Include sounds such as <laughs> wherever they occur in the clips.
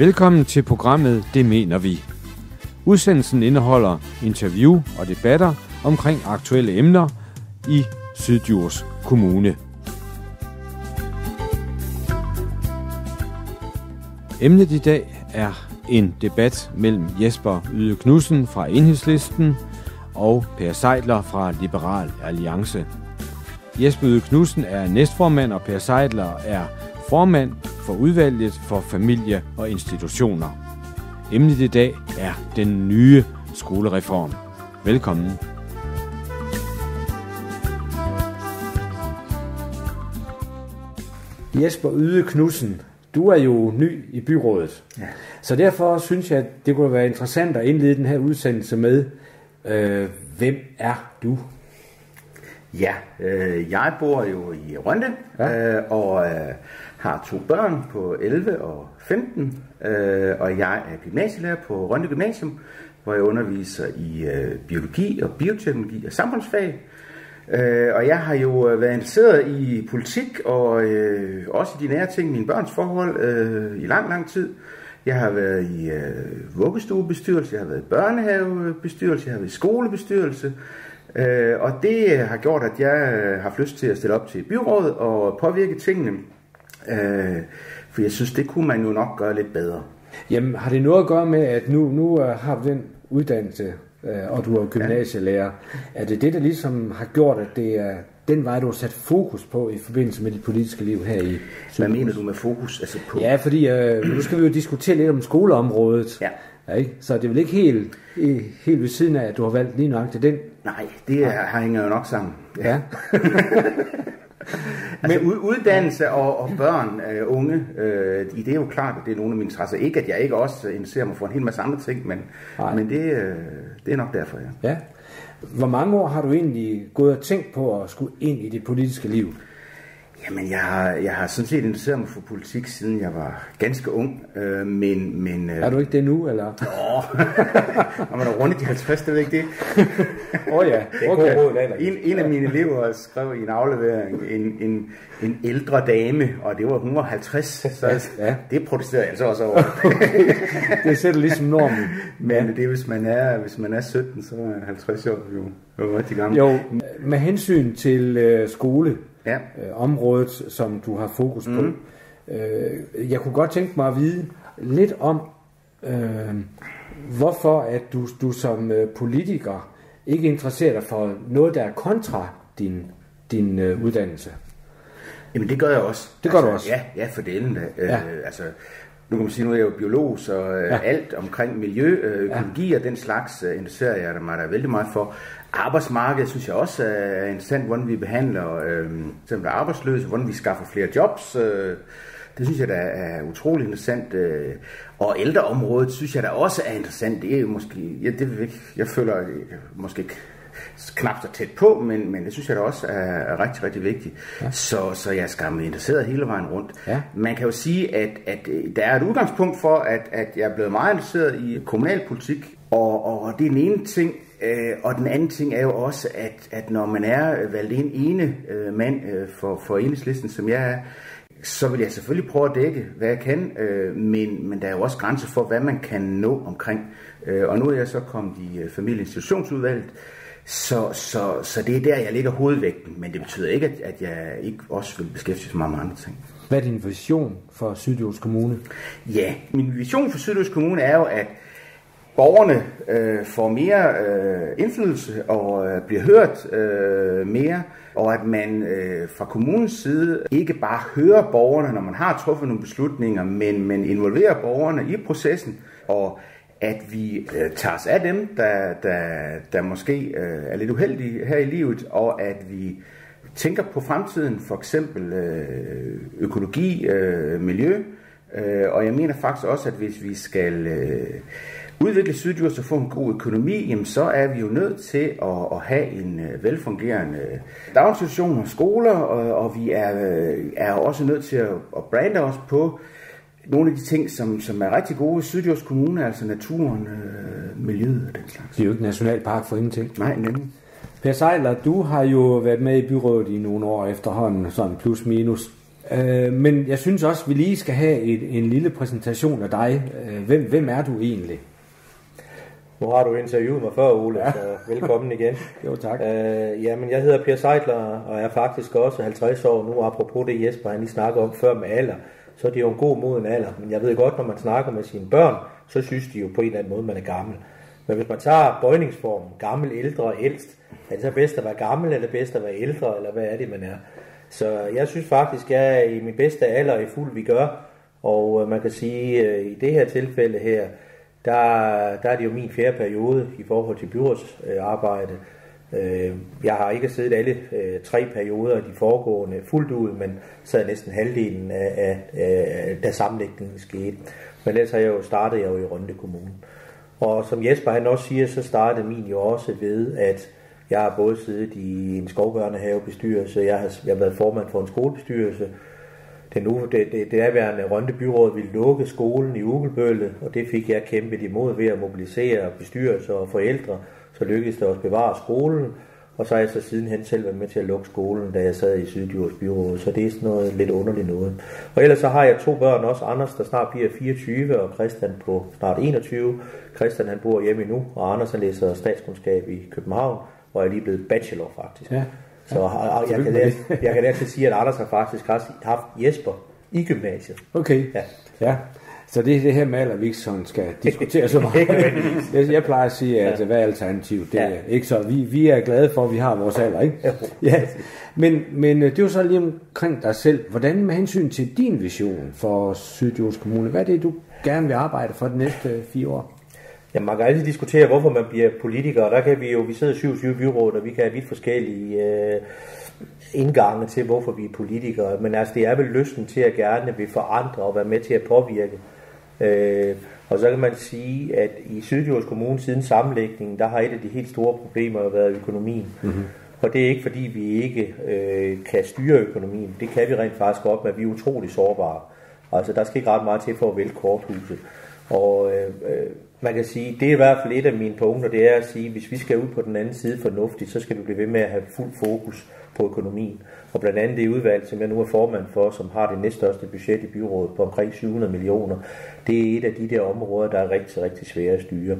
Velkommen til programmet Det mener vi. Udsendelsen indeholder interview og debatter omkring aktuelle emner i Syddjurs Kommune. Emnet i dag er en debat mellem Jesper Yde Knudsen fra Enhedslisten og Per Seidler fra Liberal Alliance. Jesper Yde Knudsen er næstformand, og Per Seidler er formand for udvalget for familie og institutioner. Emnet i dag er den nye skolereform. Velkommen. Jesper Yde Knudsen, du er jo ny i byrådet. Ja. Så derfor synes jeg, at det kunne være interessant at indlede den her udsendelse med, øh, hvem er du? Ja, øh, jeg bor jo i Rønne, ja. øh, og øh, har to børn på 11 og 15, øh, og jeg er gymnasielærer på Rønne Gymnasium, hvor jeg underviser i øh, biologi og bioteknologi og samfundsfag. Øh, og jeg har jo øh, været interesseret i politik og øh, også i de nære ting, mine børns forhold, øh, i lang, lang tid. Jeg har været i øh, vuggestuebestyrelse, jeg har været i børnehavebestyrelse, jeg har været i skolebestyrelse. Øh, og det har gjort, at jeg øh, har haft lyst til at stille op til byrådet og påvirke tingene. Øh, for jeg synes, det kunne man jo nok gøre lidt bedre. Jamen, har det noget at gøre med, at nu, nu har du den uddannelse, øh, og du er gymnasielærer. Ja. Er det det, der ligesom har gjort, at det er den vej, du har sat fokus på i forbindelse med dit politiske liv her i Hvad mener du med fokus? Altså på? Ja, fordi øh, nu skal vi jo diskutere lidt om skoleområdet. Ja. Ja, ikke? Så det er vel ikke helt, helt ved siden af, at du har valgt lige nok til den? Nej, det er, hænger jo nok sammen. Ja. <laughs> <laughs> altså Men, uddannelse og, og børn, øh, unge, øh, det er jo klart, at det er nogle af mine interesser. Ikke at jeg ikke også interesserer mig for en hel masse andre ting, men, men det, øh, det er nok derfor, ja. ja. Hvor mange år har du egentlig gået og tænkt på at skulle ind i det politiske liv? Jamen, jeg har, jeg har sådan set interesseret mig for politik, siden jeg var ganske ung, øh, men... men øh... Er du ikke det nu, eller? Åh, når man er rundt i de 50, det er ikke det. <laughs> Åh oh, ja, det er okay. god råd, en, en af mine elever skrev i en aflevering en, en, en ældre dame, og det var, hun var 50, så ja. det protesterede jeg altså også over. <laughs> Det sætter ligesom normen. <laughs> Men ja. det er, hvis man er, hvis man er 17, så er 50 år jo, jo rigtig gammel. Jo, med hensyn til øh, skole, ja. øh, området, som du har fokus på. Mm. Øh, jeg kunne godt tænke mig at vide lidt om, øh, hvorfor at du, du som øh, politiker ikke interesserer dig for noget, der er kontra din, din øh, uddannelse. Jamen det gør jeg også. Det gør altså, du også? Ja, ja for delen da. Øh, ja. altså, nu kan man sige, nu er jeg jo biolog, så øh, ja. alt omkring miljø, øh, økologi ja. og den slags øh, interesserer jeg mig da vældig meget for. Arbejdsmarkedet synes jeg også er interessant, hvordan vi behandler øh, eksempel arbejdsløse, hvordan vi skaffer flere jobs. Øh, det synes jeg da er utrolig interessant. Øh, og ældreområdet synes jeg da også er interessant. Det er jo måske, ja, det, jeg føler jeg måske knap så tæt på, men, men det synes jeg da også er, er rigtig, rigtig vigtigt. Ja. Så, så jeg skal mig interesseret hele vejen rundt. Ja. Man kan jo sige, at, at der er et udgangspunkt for, at, at jeg er blevet meget interesseret i kommunalpolitik, og, og det er den ene ting. Øh, og den anden ting er jo også, at, at når man er valgt en ene øh, mand øh, for, for enhedslisten, som jeg er, så vil jeg selvfølgelig prøve at dække, hvad jeg kan, øh, men, men der er jo også grænser for, hvad man kan nå omkring. Øh, og nu er jeg så kommet i øh, familieinstitutionsudvalget, så, så, så det er der, jeg ligger hovedvægten, men det betyder ikke, at, at jeg ikke også vil beskæftige mig med andre ting. Hvad er din vision for Sydjyllands Kommune? Ja, min vision for Sydjyllands Kommune er jo, at borgerne øh, får mere øh, indflydelse og øh, bliver hørt øh, mere, og at man øh, fra kommunens side ikke bare hører borgerne, når man har truffet nogle beslutninger, men, men involverer borgerne i processen, og at vi øh, tager os af dem, der, der, der måske øh, er lidt uheldige her i livet, og at vi tænker på fremtiden, for eksempel øh, økologi, øh, miljø, øh, og jeg mener faktisk også, at hvis vi skal øh, udvikle Sydjurs og få en god økonomi, jamen så er vi jo nødt til at, at have en øh, velfungerende daginstitution og skoler, og, og vi er, øh, er også nødt til at, at brande os på nogle af de ting, som, som er rigtig gode i Sydjurs Kommune, altså naturen, øh, miljøet og den slags. Det er jo ikke nationalpark for ingenting. Nej, nemlig. Per Sejler, du har jo været med i byrådet i nogle år efterhånden, sådan plus minus. Øh, men jeg synes også, vi lige skal have et, en lille præsentation af dig. Øh, hvem, hvem er du egentlig? Nu har du interviewet mig før, Ole, ja. så velkommen igen. <laughs> jo, tak. Øh, jamen, jeg hedder Per Seidler, og er faktisk også 50 år nu, apropos det Jesper, han lige snakker om før med alder. Så er det jo en god moden alder, men jeg ved godt, når man snakker med sine børn, så synes de jo på en eller anden måde, man er gammel. Men hvis man tager bøjningsformen, gammel, ældre og ældst, er det så bedst at være gammel, eller bedst at være ældre, eller hvad er det, man er? Så jeg synes faktisk, jeg er i min bedste alder i fuld vi gør, og øh, man kan sige, at øh, i det her tilfælde her, der, der er det jo min fjerde periode i forhold til byrådsarbejde. Øh, jeg har ikke siddet alle øh, tre perioder de foregående fuldt ud, men sad næsten halvdelen af, af, af da sammenlægningen skete. Men ellers har jeg jo startet jeg jo i Rønne Kommune. Og som Jesper han også siger, så startede min jo også ved, at jeg har både siddet i en skovbørnehavebestyrelse, jeg har, jeg har været formand for en skolebestyrelse. Det, nu, det, det, det erværende Rønde Byråd ville lukke skolen i Ugelbølle, og det fik jeg kæmpet imod ved at mobilisere bestyrelser og forældre. Så lykkedes det også at bevare skolen, og så har jeg så sidenhen selv været med til at lukke skolen, da jeg sad i Syddjurs Byråd, så det er sådan noget lidt underligt noget. Og ellers så har jeg to børn også, Anders, der snart bliver 24, og Christian på snart 21. Christian han bor hjemme nu, og Anders han læser statskundskab i København, hvor jeg er lige blevet bachelor faktisk. Ja. Så og, og jeg, kan lære, jeg kan lære til at sige, at Anders har faktisk haft Jesper i gymnasiet. Okay. Ja. ja. Så det er det her med alder, vi ikke sådan skal diskutere så meget. <laughs> jeg, jeg plejer at sige, at ja. hvad er alternativet? Det er ikke så. Vi, vi er glade for, at vi har vores alder, ikke? Ja. Men, men øh, det er jo så lige omkring dig selv. Hvordan med hensyn til din vision for Sydjords Kommune? Hvad er det, du gerne vil arbejde for de næste fire år? Ja, man kan altid diskutere, hvorfor man bliver politiker, og der kan vi jo, vi sidder 27 byråd, og vi kan have vidt forskellige øh, indgange til, hvorfor vi er politikere, men altså det er vel lysten til at gerne vil forandre og være med til at påvirke. Øh, og så kan man sige, at i Sydjords Kommune siden sammenlægningen, der har et af de helt store problemer været økonomien. Mm-hmm. Og det er ikke fordi, vi ikke øh, kan styre økonomien. Det kan vi rent faktisk godt, men vi er utrolig sårbare. Altså der skal ikke ret meget til for at vælge korthuset. Og øh, øh, man kan sige, det er i hvert fald et af mine punkter, det er at sige, hvis vi skal ud på den anden side fornuftigt, så skal vi blive ved med at have fuld fokus på økonomien. Og blandt andet det udvalg, som jeg nu er formand for, som har det næststørste budget i byrådet på omkring 700 millioner, det er et af de der områder, der er rigtig, rigtig svære at styre.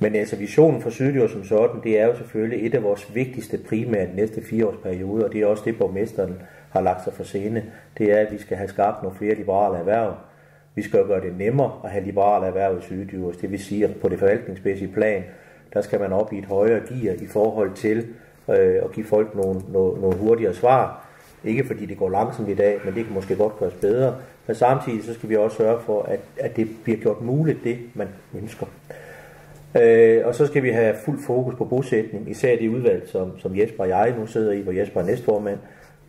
Men altså visionen for Sydjord som sådan, det er jo selvfølgelig et af vores vigtigste primært næste fireårsperiode, og det er også det, borgmesteren har lagt sig for scene. Det er, at vi skal have skabt nogle flere liberale erhverv, vi skal jo gøre det nemmere at have liberale erhverv i Syddjurs. Det vil sige, at på det forvaltningsmæssige plan, der skal man op i et højere gear i forhold til øh, at give folk nogle, nogle, nogle hurtigere svar. Ikke fordi det går langsomt i dag, men det kan måske godt gøres bedre. Men samtidig så skal vi også sørge for, at, at det bliver gjort muligt, det man ønsker. Øh, og så skal vi have fuld fokus på bosætning, især det udvalg, som, som Jesper og jeg nu sidder i, hvor Jesper er næstformand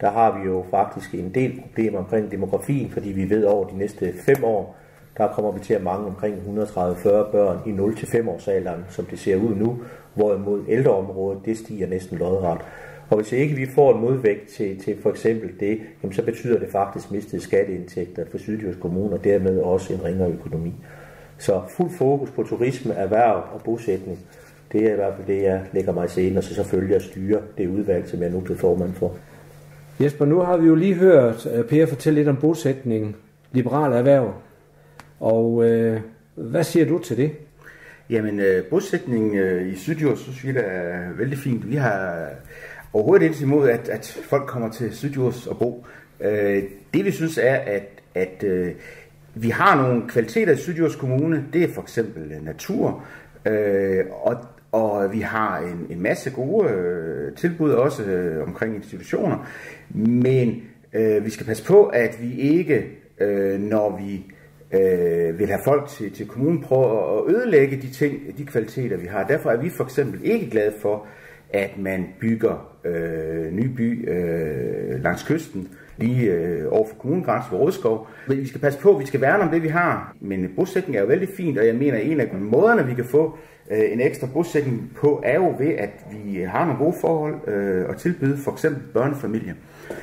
der har vi jo faktisk en del problemer omkring demografien, fordi vi ved over de næste fem år, der kommer vi til at mangle omkring 130-40 børn i 0-5 års alderen, som det ser ud nu, hvorimod ældreområdet, det stiger næsten lodret. Og hvis ikke vi får en modvægt til, til for eksempel det, jamen så betyder det faktisk mistede skatteindtægter for Sydjyllands Kommune, og dermed også en ringere økonomi. Så fuld fokus på turisme, erhverv og bosætning, det er i hvert fald det, jeg lægger mig i scenen, og så selvfølgelig at styre det udvalg, som jeg nu er formand for. Jesper, nu har vi jo lige hørt øh, Per fortælle lidt om bosætning, liberale erhverv. Og øh, hvad siger du til det? Jamen, øh, bosætning øh, i Sydjord, så synes vi, det er vældig fint. Vi har overhovedet ikke imod, at, at folk kommer til Sydjords og bo. Øh, det vi synes er, at, at øh, vi har nogle kvaliteter i Sydjords Kommune. Det er for eksempel øh, natur, øh, og vi har en, en masse gode øh, tilbud også øh, omkring institutioner. Men øh, vi skal passe på, at vi ikke, øh, når vi øh, vil have folk til, til kommunen, prøve at ødelægge de ting, de kvaliteter, vi har. Derfor er vi for eksempel ikke glade for, at man bygger øh, ny by øh, langs kysten, lige øh, over for kommunegrænsen ved Rådskov. Men vi skal passe på, vi skal værne om det, vi har. Men bosætning er jo vældig fint, og jeg mener, at en af måderne, vi kan få øh, en ekstra bosætning på, er jo ved, at vi har nogle gode forhold øh, og tilbyde for eksempel børnefamilier.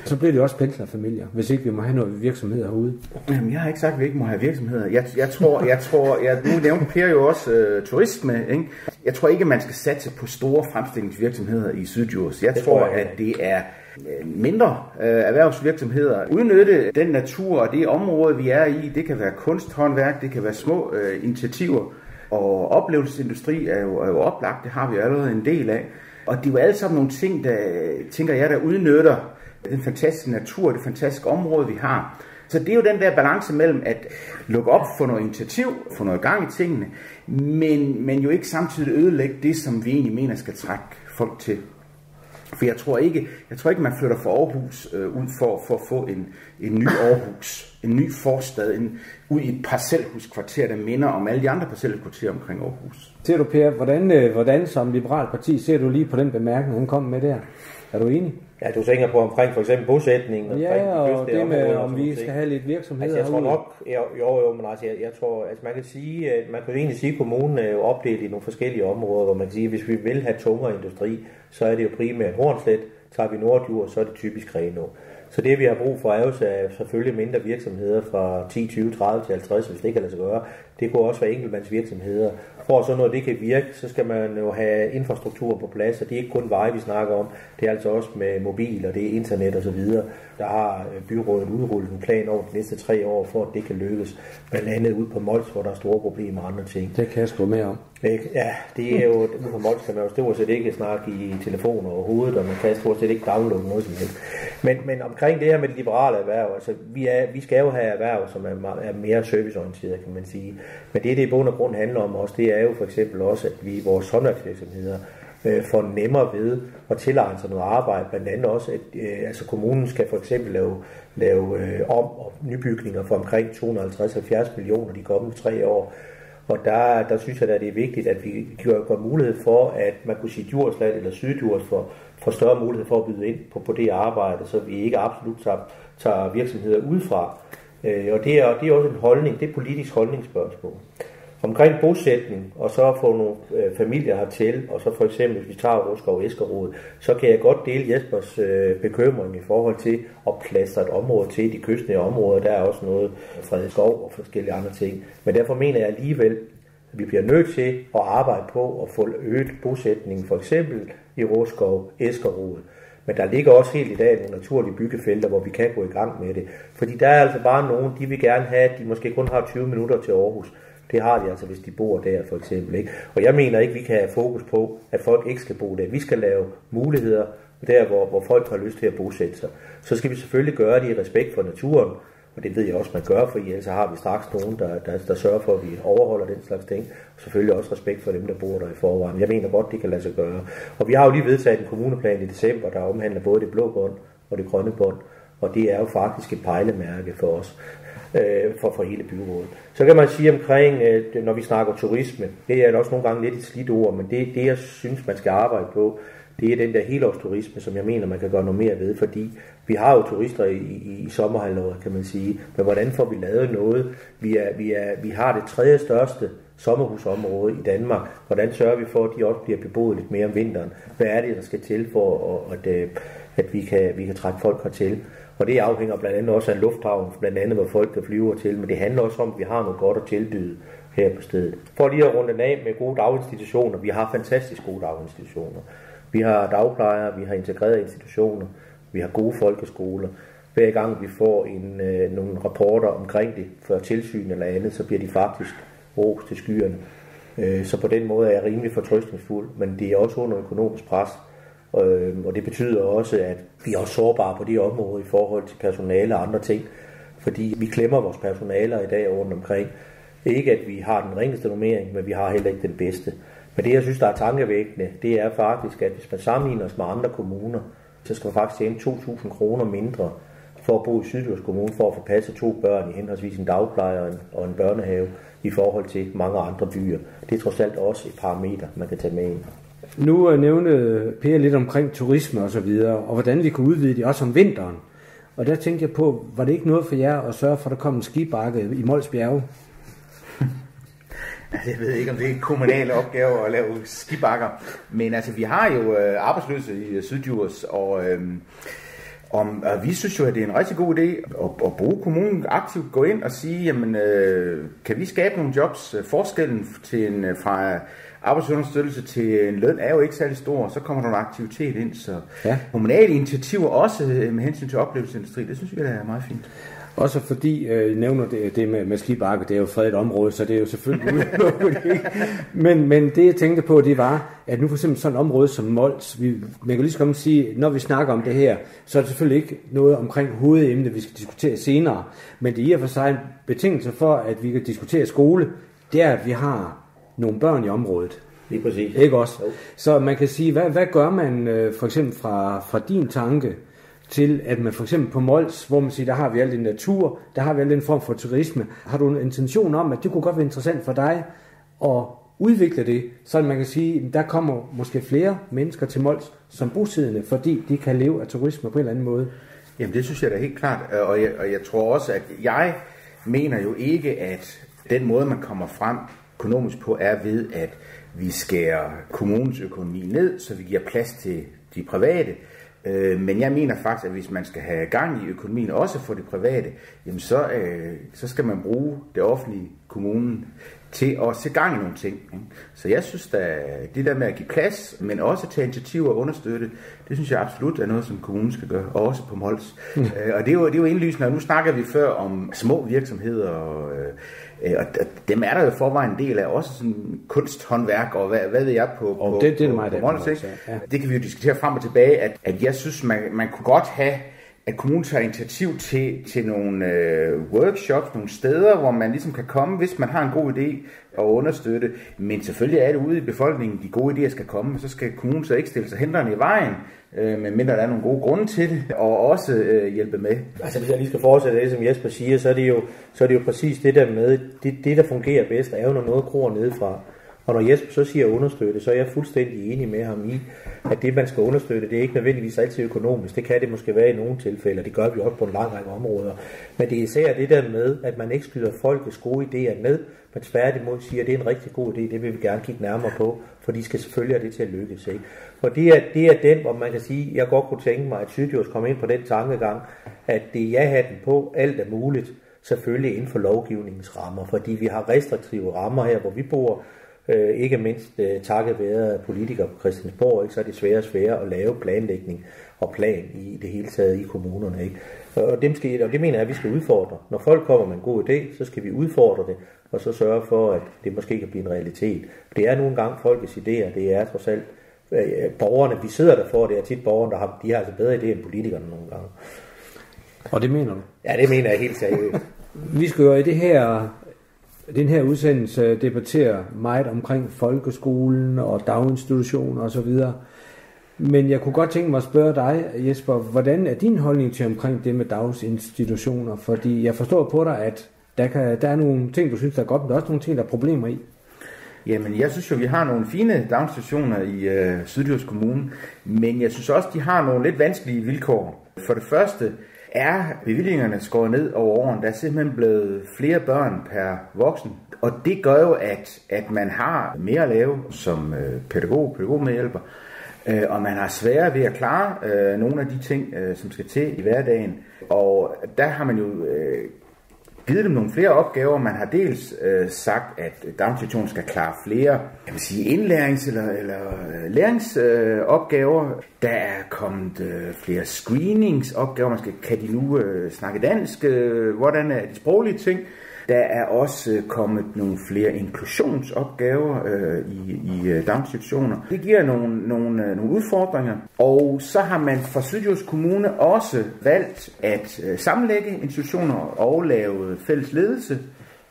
Så bliver det også pendlerfamilier, hvis ikke vi må have noget virksomhed herude. Jamen, jeg har ikke sagt, at vi ikke må have virksomheder. Jeg, jeg tror, jeg tror, jeg, nu nævnte Per jo også øh, turisme. Ikke? jeg tror ikke, man skal satse på store fremstillingsvirksomheder i Sydjurs. Jeg det tror, jeg, at det er øh, mindre øh, erhvervsvirksomheder. Udnytte den natur og det område, vi er i. Det kan være kunsthåndværk, det kan være små øh, initiativer. Og oplevelsesindustri er jo, er jo oplagt, det har vi allerede en del af. Og det er jo alle sammen nogle ting, der, tænker jeg, der udnytter den fantastiske natur, det fantastiske område, vi har. Så det er jo den der balance mellem at lukke op for noget initiativ, få noget gang i tingene, men, men jo ikke samtidig ødelægge det, som vi egentlig mener skal trække folk til. For jeg tror ikke, jeg tror ikke man flytter fra Aarhus øh, ud for, for at få en, en ny Aarhus, en ny forstad, en, ud i et parcelhuskvarter, der minder om alle de andre parcelhuskvarterer omkring Aarhus. Ser du, Per, hvordan, øh, hvordan som liberal parti ser du lige på den bemærkning, hun kom med der? Er du enig? Ja, du tænker på omkring for eksempel bosætning. Og ja, og det med, om vi skal have lidt virksomhed altså, jeg tror nok, jo, jo, jo men altså, jeg, jeg tror, altså man kan sige, man kan egentlig sige, at kommunen er jo opdelt i nogle forskellige områder, hvor man kan sige, at hvis vi vil have tungere industri, så er det jo primært Hornslet, tager vi Nordjur, så er det typisk Reno. Så det vi har brug for er jo selvfølgelig mindre virksomheder fra 10, 20, 30 til 50, hvis det kan lade sig gøre. Det kunne også være enkeltmandsvirksomheder. For så noget det kan virke, så skal man jo have infrastruktur på plads, og det er ikke kun veje, vi snakker om. Det er altså også med mobil, og det er internet osv. Der har byrådet udrullet en plan over de næste tre år, for at det kan lykkes. Blandt andet ud på Mols, hvor der er store problemer og andre ting. Det kan jeg sgu med om. Ja, det er jo, ude på Mols kan man jo stort set ikke snakke i telefon overhovedet, og man kan stort set ikke downloade noget som helst. Men, men omkring det her med det liberale erhverv, altså vi, er, vi skal jo have erhverv, som er, er mere serviceorienteret, kan man sige. Men det, det i bund og grund handler om også, det er jo for eksempel også, at vi i vores håndværksvirksomheder øh, får nemmere ved at tilegne sig noget arbejde. Blandt andet også, at øh, altså kommunen skal for eksempel lave, lave øh, om- og nybygninger for omkring 250-70 millioner de kommende tre år. Og der, der synes jeg, at det er vigtigt, at vi giver mulighed for, at man kunne sige Djursland eller Syddjurs for, får større mulighed for at byde ind på, på det arbejde, så vi ikke absolut tager, tager virksomheder udefra. Øh, og det er, det er også en holdning, det er politisk holdningsspørgsmål. Omkring bosætning, og så få nogle øh, familier hertil, og så for eksempel, hvis vi tager Roskov Eskerod, så kan jeg godt dele Jespers øh, bekymring i forhold til at pladstre et område til de kystnære områder. Der er også noget fredet skov og forskellige andre ting. Men derfor mener jeg alligevel, at vi bliver nødt til at arbejde på at få øget bosætningen, for eksempel i Roskov Eskerod. Men der ligger også helt i dag nogle naturlige byggefelter, hvor vi kan gå i gang med det. Fordi der er altså bare nogen, de vil gerne have, at de måske kun har 20 minutter til Aarhus. Det har de altså, hvis de bor der for eksempel. Ikke? Og jeg mener ikke, vi kan have fokus på, at folk ikke skal bo der. Vi skal lave muligheder der, hvor, hvor folk har lyst til at bosætte sig. Så skal vi selvfølgelig gøre det i respekt for naturen, og det ved jeg også, man gør, for ellers har vi straks nogen, der, der, der sørger for, at vi overholder den slags ting. Og selvfølgelig også respekt for dem, der bor der i forvejen. Jeg mener godt, det kan lade sig gøre. Og vi har jo lige vedtaget en kommuneplan i december, der omhandler både det blå bånd og det grønne bånd. Og det er jo faktisk et pejlemærke for os øh, for, for hele byrådet. Så kan man sige omkring, øh, når vi snakker turisme, det er også nogle gange lidt et slidt ord, men det, det jeg synes, man skal arbejde på, det er den der helårsturisme, som jeg mener, man kan gøre noget mere ved, fordi vi har jo turister i, i, i sommerhalvåret, kan man sige, men hvordan får vi lavet noget? Vi, er, vi, er, vi har det tredje største sommerhusområde i Danmark. Hvordan sørger vi for, at de også bliver beboet lidt mere om vinteren? Hvad er det, der skal til for, at, at, at vi, kan, vi kan trække folk hertil? Og det afhænger blandt andet også af lufthavn, blandt andet hvor folk kan flyve til, men det handler også om, at vi har noget godt at tilbyde her på stedet. For lige at runde den af med gode daginstitutioner, vi har fantastisk gode daginstitutioner. Vi har dagplejere, vi har integrerede institutioner, vi har gode folkeskoler. Hver gang vi får en, øh, nogle rapporter omkring det, før tilsyn eller andet, så bliver de faktisk ros til skyerne. Øh, så på den måde er jeg rimelig fortrøstningsfuld, men det er også under økonomisk pres. Øh, og det betyder også, at vi er også sårbare på det område i forhold til personale og andre ting, fordi vi klemmer vores personaler i dag rundt omkring. Ikke at vi har den ringeste normering, men vi har heller ikke den bedste. Men det, jeg synes, der er tankevækkende, det er faktisk, at hvis man sammenligner os med andre kommuner, så skal man faktisk tjene 2.000 kroner mindre for at bo i Sydjyllands Kommune, for at få passet to børn i henholdsvis en dagplejer og en børnehave i forhold til mange andre byer. Det er trods alt også et parameter, man kan tage med ind. Nu øh, nævnte øh, Per lidt omkring turisme og så videre, og hvordan vi kunne udvide det også om vinteren. Og der tænkte jeg på, var det ikke noget for jer at sørge for, at der kom en skibakke i Mols Bjerge? Altså, jeg ved ikke, om det er en kommunal opgave at lave skibakker, men altså, vi har jo øh, arbejdsløse i Sydjurs, og, øh, Om, og vi synes jo, at det er en rigtig god idé at, at bruge kommunen aktivt, gå ind og sige, jamen, øh, kan vi skabe nogle jobs? Forskellen til en, fra arbejdsunderstøttelse til en løn er jo ikke særlig stor, så kommer der en aktivitet ind. Så ja. kommunale initiativer også med hensyn til oplevelsesindustri, det synes vi er meget fint. Også fordi, øh, nævner det, det med, med skibakke, det er jo fredet område, så det er jo selvfølgelig udelukket. men, men det jeg tænkte på, det var, at nu for eksempel sådan et område som Mols, vi, man kan lige så godt sige, når vi snakker om det her, så er det selvfølgelig ikke noget omkring hovedemnet, vi skal diskutere senere. Men det er i og for sig en betingelse for, at vi kan diskutere skole, det er, at vi har nogle børn i området. Lige præcis. Ikke også? Jo. Så man kan sige, hvad, hvad gør man øh, for eksempel fra, fra din tanke, til at man for eksempel på Mols, hvor man siger, der har vi al den natur, der har vi al den form for turisme. Har du en intention om, at det kunne godt være interessant for dig at udvikle det, så man kan sige, at der kommer måske flere mennesker til Mols som bosiddende, fordi de kan leve af turisme på en eller anden måde? Jamen det synes jeg da helt klart, øh, og jeg, og jeg tror også, at jeg mener jo ikke, at den måde, man kommer frem økonomisk på, er ved, at vi skærer kommunens økonomi ned, så vi giver plads til de private. Øh, men jeg mener faktisk, at hvis man skal have gang i økonomien, også for det private, jamen så, øh, så skal man bruge det offentlige kommunen til at se gang i nogle ting. Ikke? Så jeg synes, at det der med at give plads, men også tage initiativer og understøtte, det synes jeg absolut er noget, som kommunen skal gøre, og også på Mols. Mm. Øh, og det er, jo, det er jo indlysende, og nu snakker vi før om små virksomheder, og, øh, og dem er der jo forvejen en del af, også sådan kunsthåndværk, og hvad, hvad ved jeg på, og på, det, det, er på, meget på Mols. Ja. Det kan vi jo diskutere frem og tilbage, at, at jeg synes, man, man kunne godt have at kommunen tager initiativ til, til nogle øh, workshops, nogle steder, hvor man ligesom kan komme, hvis man har en god idé og understøtte. Men selvfølgelig er det ude i befolkningen, de gode idéer skal komme, så skal kommunen så ikke stille sig hindrende i vejen, øh, medmindre der er nogle gode grunde til det, og også øh, hjælpe med. Altså hvis jeg lige skal fortsætte det, som Jesper siger, så er det jo, så er det jo præcis det der med, det, det der fungerer bedst, er jo når noget gror nedefra. Og når Jesper så siger understøtte, så er jeg fuldstændig enig med ham i, at det man skal understøtte, det er ikke nødvendigvis altid økonomisk. Det kan det måske være i nogle tilfælde, og det gør vi også på en lang række områder. Men det er især det der med, at man ikke skyder folkets gode idéer ned, men tværtimod siger, at det er en rigtig god idé, det vil vi gerne kigge nærmere på, for de skal selvfølgelig have det til at lykkes. Ikke? For det er, det er den, hvor man kan sige, jeg godt kunne tænke mig, at Sydjurs kom ind på den tankegang, at det jeg har den på, alt er muligt, selvfølgelig inden for lovgivningens rammer, fordi vi har restriktive rammer her, hvor vi bor, Øh, ikke mindst øh, takket være politikere på Christiansborg, ikke, så er det svære og svære at lave planlægning og plan i det hele taget i kommunerne. Ikke? Og, dem skal, og det mener jeg, at vi skal udfordre. Når folk kommer med en god idé, så skal vi udfordre det, og så sørge for, at det måske kan blive en realitet. Det er nogle gange folkets idéer, det er trods alt øh, borgerne, vi sidder der for, det er tit borgerne, der har, de har altså bedre idéer end politikerne nogle gange. Og det mener du? Ja, det mener jeg helt seriøst. vi skal jo i det her den her udsendelse debatterer meget omkring folkeskolen og daginstitutioner osv. Men jeg kunne godt tænke mig at spørge dig, Jesper, hvordan er din holdning til omkring det med daginstitutioner? Fordi jeg forstår på dig, at der, kan, der er nogle ting, du synes, der er godt, men der er også nogle ting, der er problemer i. Jamen, jeg synes jo, vi har nogle fine daginstitutioner i øh, Sydjyllands Kommune, men jeg synes også, de har nogle lidt vanskelige vilkår. For det første, er bevillingerne skåret ned over årene. Der er simpelthen blevet flere børn per voksen. Og det gør jo, at, at man har mere at lave som øh, pædagog, pædagogmedhjælper, øh, og man har sværere ved at klare øh, nogle af de ting, øh, som skal til i hverdagen. Og der har man jo øh, givet dem nogle flere opgaver. Man har dels øh, sagt, at daginstitutionen skal klare flere kan man sige, indlærings- eller, eller øh, læringsopgaver. Øh, der er kommet øh, flere screeningsopgaver. Man skal, kan de nu øh, snakke dansk? Øh, hvordan er de sproglige ting? Der er også øh, kommet nogle flere inklusionsopgaver øh, i, i øh, daginstitutioner. Det giver nogle, nogle, øh, nogle udfordringer. Og så har man fra Sydjyllands Kommune også valgt at øh, sammenlægge institutioner og lave fælles ledelse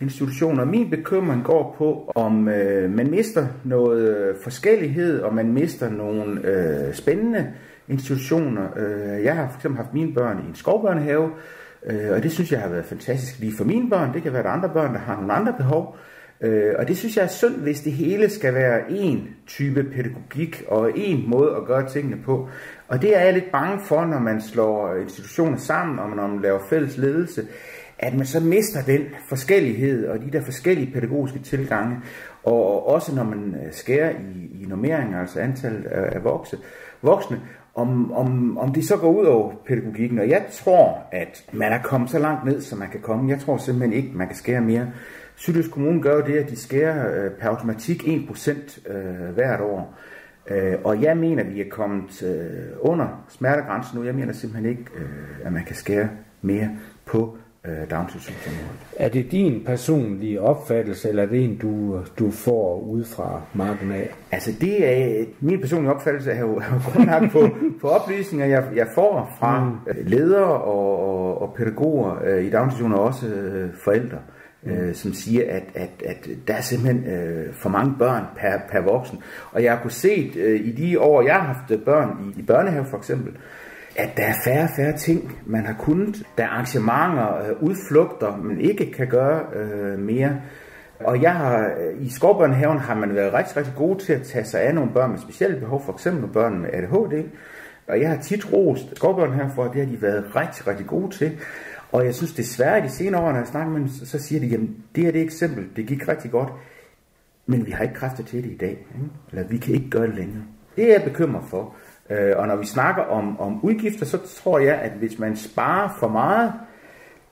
institutioner. Min bekymring går på, om øh, man mister noget forskellighed, og man mister nogle øh, spændende institutioner. Øh, jeg har for eksempel haft mine børn i en skovbørnehave, Øh, og det synes jeg har været fantastisk lige for mine børn. Det kan være, der andre børn, der har nogle andre behov. Øh, og det synes jeg er synd, hvis det hele skal være en type pædagogik og en måde at gøre tingene på. Og det er jeg lidt bange for, når man slår institutioner sammen, og når man laver fælles ledelse, at man så mister den forskellighed og de der forskellige pædagogiske tilgange, og også når man øh, skærer i, i normeringer, altså antallet af, af voksne, voksne om, om, om det så går ud over pædagogikken. Og jeg tror, at man er kommet så langt ned, som man kan komme. Jeg tror simpelthen ikke, man kan skære mere. Sydøst Kommune gør det, at de skærer øh, per automatik 1% øh, hvert år. Øh, og jeg mener, at vi er kommet øh, under smertegrænsen nu. Jeg mener simpelthen ikke, øh, at man kan skære mere på øh, daginstitutionsområdet. Er det din personlige opfattelse, eller er det en, du, du får ud fra marken af? Altså det er min personlige opfattelse er jo, grundlagt på, på oplysninger, jeg, jeg får fra mm. ledere og, og, og pædagoger øh, i daginstitutioner og også øh, forældre. Mm. som siger, at, at, at der er simpelthen øh, for mange børn per, per voksen. Og jeg har kunnet se øh, i de år, jeg har haft børn i, i børnehave for eksempel, at der er færre og færre ting, man har kunnet. Der er arrangementer, øh, udflugter, man ikke kan gøre øh, mere. Og jeg har, øh, i skovbørnehaven har man været rigtig, rigtig gode til at tage sig af nogle børn med specielle behov, for eksempel børn med ADHD. Og jeg har tit rost skovbørnehaven for, at det har de været rigtig, rigtig gode til. Og jeg synes desværre, at de senere år, når jeg snakker med dem, så siger de, jamen det her det eksempel, det gik rigtig godt, men vi har ikke kræfter til det i dag. Ikke? Eller vi kan ikke gøre det længere. Det er jeg bekymret for. Øh, og når vi snakker om, om udgifter, så tror jeg, at hvis man sparer for meget,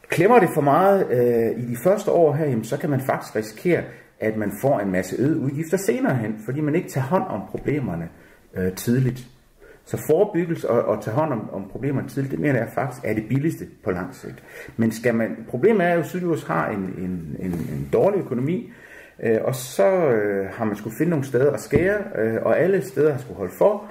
klemmer det for meget øh, i de første år her, jamen, så kan man faktisk risikere, at man får en masse øget udgifter senere hen, fordi man ikke tager hånd om problemerne øh, tidligt. Så forebyggelse og, og tage hånd om, om problemerne tidligt, det mener jeg faktisk er det billigste på lang sigt. Men skal man, problemet er jo, at Sydjurs har en, en, en, en dårlig økonomi, øh, og så øh, har man skulle finde nogle steder at skære, øh, og alle steder har skulle holde for,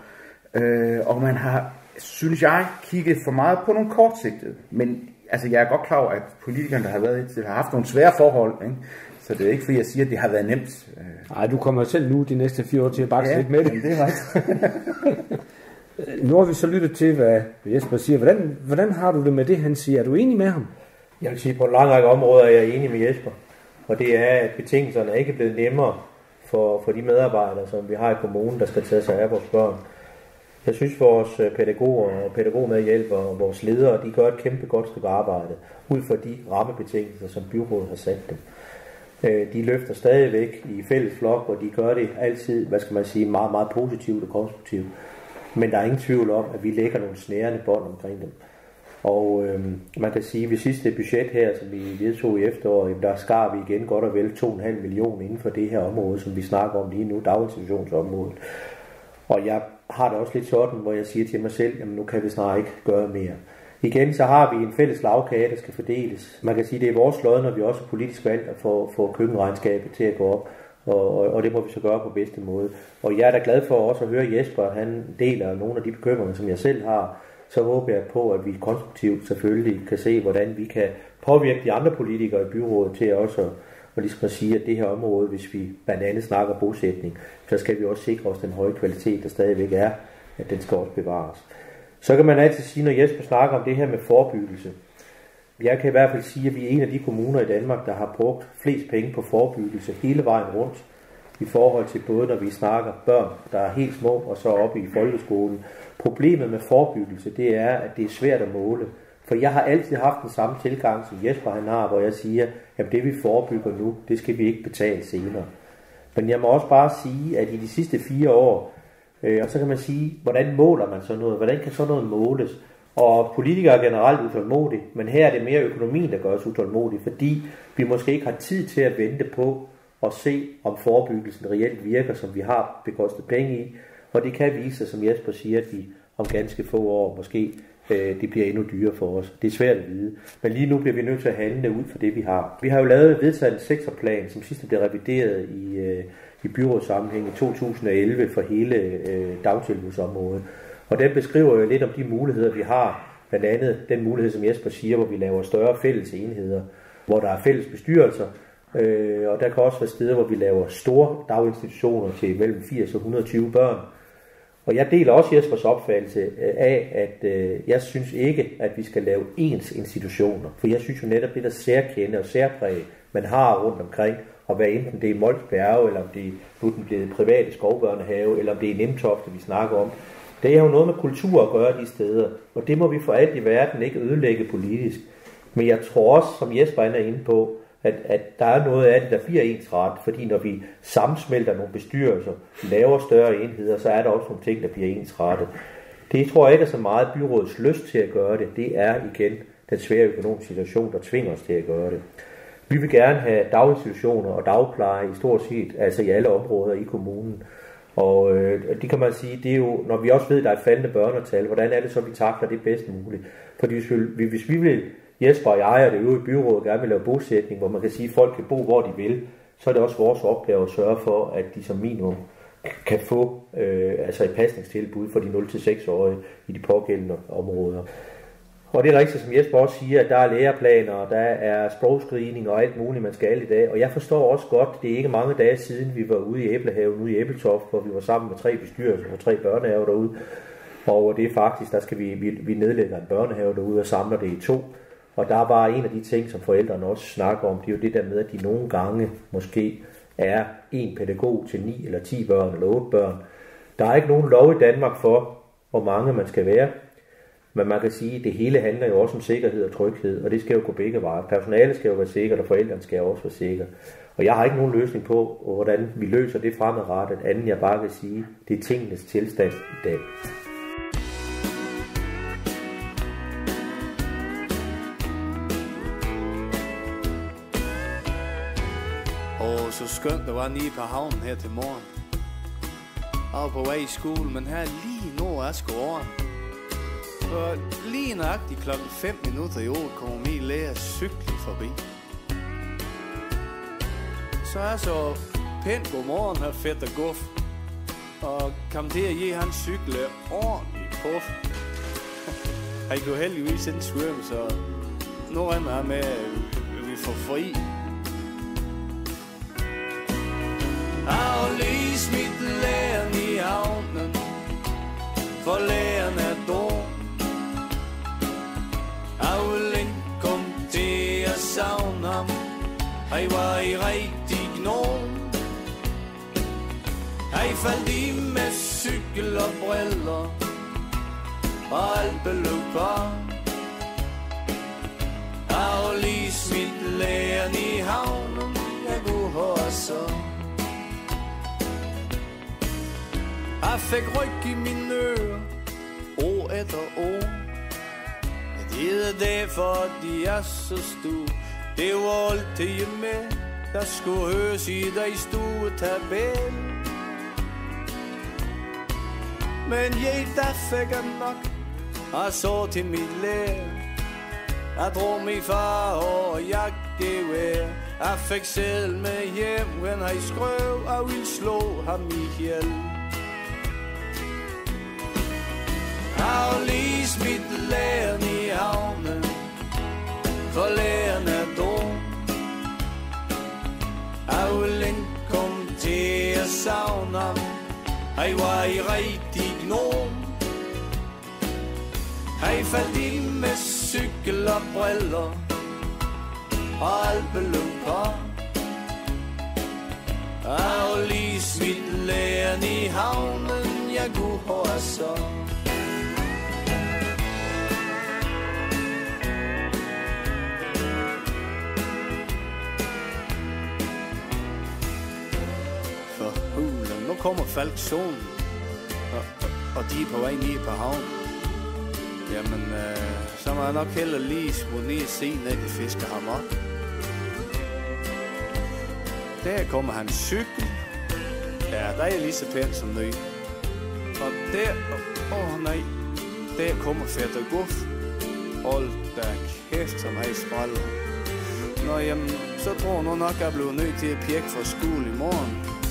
Øh, og man har, synes jeg, kigget for meget på nogle kortsigtede. Men altså, jeg er godt klar over, at politikerne, der har været til, har haft nogle svære forhold. Ikke? Så det er ikke fordi, jeg siger, at det har været nemt. Nej, du kommer selv nu de næste fire år til at bakse ja, lidt med det. det er rigtigt. <laughs> nu har vi så lyttet til, hvad Jesper siger. Hvordan, hvordan har du det med det, han siger? Er du enig med ham? Jeg vil sige, at på en lang række områder er jeg enig med Jesper. Og det er, at betingelserne er ikke blevet nemmere for, for de medarbejdere, som vi har i kommunen, der skal tage sig af vores børn. Jeg synes, vores øh, pædagoger og pædagogmedhjælpere og vores ledere, de gør et kæmpe godt stykke arbejde ud fra de rammebetingelser, som byrådet har sat dem. Øh, de løfter stadigvæk i fælles flok, og de gør det altid, hvad skal man sige, meget, meget positivt og konstruktivt. Men der er ingen tvivl om, at vi lægger nogle snærende bånd omkring dem. Og øh, man kan sige, at ved sidste budget her, som vi vedtog i efteråret, der skar vi igen godt og vel 2,5 millioner inden for det her område, som vi snakker om lige nu, daginstitutionsområdet. Og jeg har det også lidt sådan, hvor jeg siger til mig selv, jamen nu kan vi snart ikke gøre mere. Igen, så har vi en fælles lavkage, der skal fordeles. Man kan sige, det er vores lod, når vi også er politisk valgt at få, få køkkenregnskabet til at gå op. Og, og, og det må vi så gøre på bedste måde. Og jeg er da glad for også at høre Jesper, han deler nogle af de bekymringer, som jeg selv har. Så håber jeg på, at vi konstruktivt selvfølgelig kan se, hvordan vi kan påvirke de andre politikere i byrådet til også at og ligesom at sige, at det her område, hvis vi blandt andet snakker bosætning, så skal vi også sikre os den høje kvalitet, der stadigvæk er, at den skal også bevares. Så kan man altid sige, når Jesper snakker om det her med forebyggelse, jeg kan i hvert fald sige, at vi er en af de kommuner i Danmark, der har brugt flest penge på forebyggelse hele vejen rundt, i forhold til både når vi snakker børn, der er helt små, og så oppe i folkeskolen. Problemet med forebyggelse, det er, at det er svært at måle. For jeg har altid haft den samme tilgang, som Jesper han har, hvor jeg siger, at det vi forebygger nu, det skal vi ikke betale senere. Men jeg må også bare sige, at i de sidste fire år, øh, og så kan man sige, hvordan måler man så noget? Hvordan kan så noget måles? Og politikere er generelt utålmodige, men her er det mere økonomien, der gør os utålmodige, fordi vi måske ikke har tid til at vente på at se, om forebyggelsen reelt virker, som vi har bekostet penge i. Og det kan vise sig, som Jesper siger, at vi om ganske få år måske øh, det bliver endnu dyrere for os. Det er svært at vide. Men lige nu bliver vi nødt til at handle ud for det, vi har. Vi har jo lavet vedtaget en sektorplan, som sidst blev revideret i, øh, i byrådssammenhæng i 2011 for hele øh, dagtilbudsområdet. Og den beskriver jo lidt om de muligheder, vi har. Blandt andet den mulighed, som Jesper siger, hvor vi laver større fælles enheder, hvor der er fælles bestyrelser, øh, og der kan også være steder, hvor vi laver store daginstitutioner til mellem 80 og 120 børn, og jeg deler også Jespers opfattelse øh, af, at øh, jeg synes ikke, at vi skal lave ens institutioner. For jeg synes jo netop, det der særkende og særpræg, man har rundt omkring, og hvad enten det er Molsbjerge, eller om det er nu den blevet private skovbørnehave, eller om det er Nemtofte, vi snakker om. Det er jo noget med kultur at gøre de steder, og det må vi for alt i verden ikke ødelægge politisk. Men jeg tror også, som Jesper er inde på, at, at der er noget af det, der bliver ensret, fordi når vi sammensmelter nogle bestyrelser, laver større enheder, så er der også nogle ting, der bliver ensrettet. Det tror jeg ikke er så meget byrådets lyst til at gøre det. Det er igen den svære økonomiske situation, der tvinger os til at gøre det. Vi vil gerne have daginstitutioner og dagpleje i stort set, altså i alle områder i kommunen. Og øh, det kan man sige, det er jo, når vi også ved, at der er et faldende børnetal, hvordan er det så, vi takler det bedst muligt? Fordi hvis vi, hvis vi vil, Jesper og jeg og det øvrige byråd gerne vil lave bosætning, hvor man kan sige, at folk kan bo, hvor de vil, så er det også vores opgave at sørge for, at de som minimum kan få øh, altså et pasningstilbud for de 0-6-årige i de pågældende områder. Og det er rigtigt, som Jesper også siger, at der er læreplaner, og der er sprogscreening og alt muligt, man skal i dag. Og jeg forstår også godt, det er ikke mange dage siden, vi var ude i Æblehaven, ude i Æbletoft, hvor vi var sammen med tre bestyrelser og tre børnehaver derude. Og det er faktisk, der skal vi, vi, vi nedlægger en børnehave derude og samler det i to. Og der var en af de ting, som forældrene også snakker om, det er jo det der med, at de nogle gange måske er en pædagog til 9 eller 10 børn eller 8 børn. Der er ikke nogen lov i Danmark for, hvor mange man skal være. Men man kan sige, at det hele handler jo også om sikkerhed og tryghed, og det skal jo gå begge veje. Personalet skal jo være sikkert, og forældrene skal jo også være sikre. Og jeg har ikke nogen løsning på, hvordan vi løser det fremadrettet, anden jeg bare vil sige, det er tingenes tilstand i dag. Skønt at være nede på havnen her til morgen. Og på vej i skole, men her lige nu er sgu over. For lige nøjagtigt klokken 5 minutter i 8 kommer min lærer cykle forbi. Så er så pænt godmorgen her fedt og guf. Og kom til at give hans cykle ordentligt puff. Han kunne heldigvis ikke svømme, så nu regner jeg med, at vi får fri. Aflis mit læren i havnen, for læren er dår. Jeg kom til at savne ham, han var i rigtig gnom. Han faldt i med cykel og briller, og alt blev beløb har lige smidt læren i havnen, jeg går høre så. Jeg fik ryg i mine ører, år efter år. Det er derfor, de er så store. Det var altid med, der skulle høres i dig stue tabel. Men jeg, der fik jeg nok, og så til mit lærer. Jeg drog min far og jeg jagtgevær. Jeg fik selv med hjem, men han skrøv, og ville slå ham ihjel har lige smidt læren i havnen. For læren er dum. Jeg vil ikke komme til at savne ham. Han var i rigtig gnom. Han faldt ind med cykel og briller. Og alt blev beløb på lige smidt læren i havnen. Jeg kunne høre så. Nu kommer Falksonen, og, og de er på vej ned på havnen. Jamen, øh, så må jeg nok heller lige smutte ned og se, når de fisker ham op. Der kommer han cykel. Ja, der er lige så pænt som ny. Og der, åh oh, nej, der kommer Fætter Guff. Hold da kæft, som har spræller. Nå, jamen, så tror jeg nu nok, at jeg er nødt til at pjekke for skole i morgen.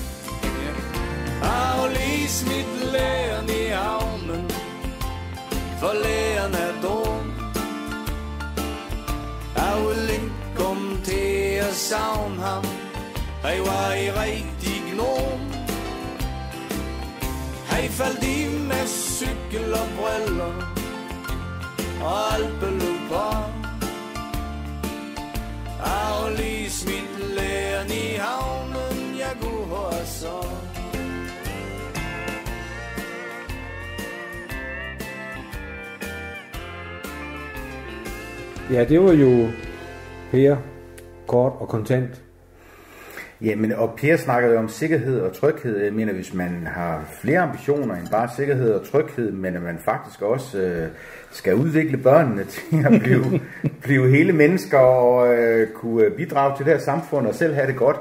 Aflis mit læren i armen, For læren er dum. Jeg vil ikke komme til at savne ham. Han var i rigtig gnom. Han faldt i med cykel og briller Og alt blev bare. Aflis mit læren i havnen Jeg går høre så. Ja, det var jo Per, kort og kontant. Jamen, og Per snakkede om sikkerhed og tryghed. Jeg mener, hvis man har flere ambitioner end bare sikkerhed og tryghed, men at man faktisk også øh, skal udvikle børnene <laughs> til at blive, blive hele mennesker og øh, kunne bidrage til det her samfund og selv have det godt,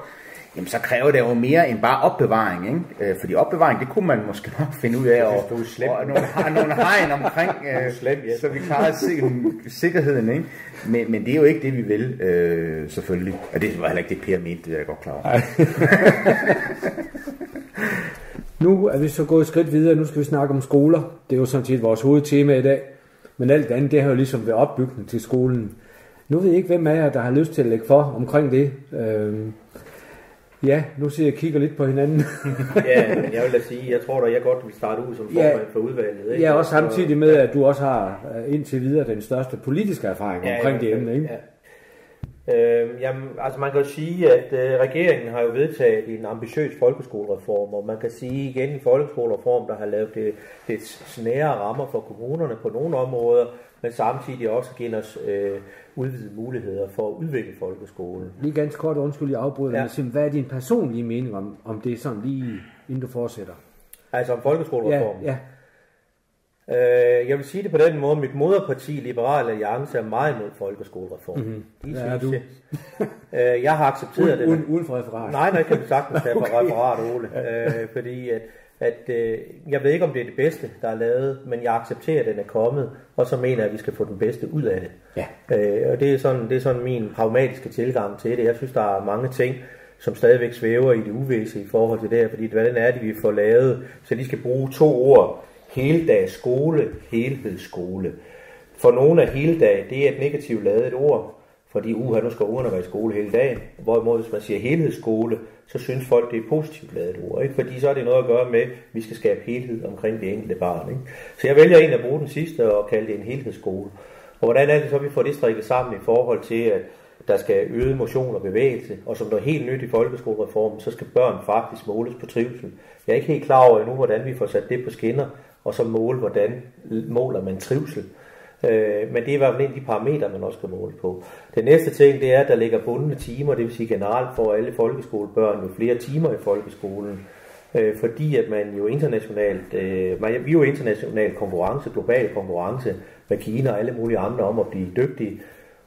jamen så kræver det jo mere end bare opbevaring. Ikke? Øh, fordi opbevaring, det kunne man måske <laughs> nok finde ud af, og, og nogle, har nogle hegn omkring, <laughs> øh, slem, ja. så vi klarer sikkerheden. Ikke? Men, men det er jo ikke det, vi vil, øh, selvfølgelig. Og det var heller ikke det, Per mente, det er jeg godt klar over. <laughs> nu er vi så gået et skridt videre, nu skal vi snakke om skoler. Det er jo sådan set vores hovedtema i dag. Men alt andet, det har jo ligesom været opbygning til skolen. Nu ved jeg ikke, hvem af jer, der har lyst til at lægge for omkring det. Øh, Ja, nu ser jeg kigger lidt på hinanden. <laughs> ja, jeg vil da sige, jeg tror da, jeg godt vil starte ud som formand ja, for udvalget. Ikke? Ja, også samtidig med, at du også har øh, indtil videre den største politiske erfaring ja, omkring det emne. Ikke? Ja. Øh, jamen, altså man kan jo sige, at øh, regeringen har jo vedtaget en ambitiøs folkeskolereform, og man kan sige igen en folkeskolereform, der har lavet det, det snære rammer for kommunerne på nogle områder, men samtidig også giver os øh, udvidede muligheder for at udvikle folkeskolen. Lige ganske kort, undskyld, jeg afbryder ja. dig. Hvad er din personlige mening om, om det sådan lige, inden du fortsætter? Altså om folkeskolereformen? Ja, ja. Øh, jeg vil sige det på den måde, mit moderparti, Liberal Alliance, er meget imod folkeskolereformen. Mm-hmm. Ja, du. øh, jeg har accepteret det. Uden, uden for referat? Nej, nej, kan du sagtens have <laughs> okay. referat, Ole. Øh, fordi at at øh, jeg ved ikke, om det er det bedste, der er lavet, men jeg accepterer, at den er kommet, og så mener jeg, at vi skal få den bedste ud af det. Ja. Øh, og det er, sådan, det er sådan min pragmatiske tilgang til det. Jeg synes, der er mange ting, som stadigvæk svæver i det uvisse i forhold til det her, fordi hvordan er det, vi får lavet, så de skal bruge to ord, heldags skole, helhedsskole. For nogle af heldag, det er et negativt lavet ord, fordi uha, nu skal ugerne være i skole hele dagen. Hvorimod hvis man siger helhedsskole, så synes folk, det er positivt lavet ord. Ikke? Fordi så er det noget at gøre med, at vi skal skabe helhed omkring det enkelte barn. Ikke? Så jeg vælger en at bruge den sidste og kalde det en helhedsskole. Og hvordan er det så, at vi får det strikket sammen i forhold til, at der skal øget motion og bevægelse, og som noget helt nyt i folkeskolereformen, så skal børn faktisk måles på trivsel. Jeg er ikke helt klar over endnu, hvordan vi får sat det på skinner, og så måle, hvordan måler man trivsel. Øh, men det er i hvert fald en af de parametre, man også skal måle på. Den næste ting, det er, at der ligger bundne timer, det vil sige generelt for alle folkeskolebørn jo flere timer i folkeskolen. Øh, fordi at man jo internationalt, øh, man, vi er jo international konkurrence, global konkurrence med Kina og alle mulige andre om at blive dygtige.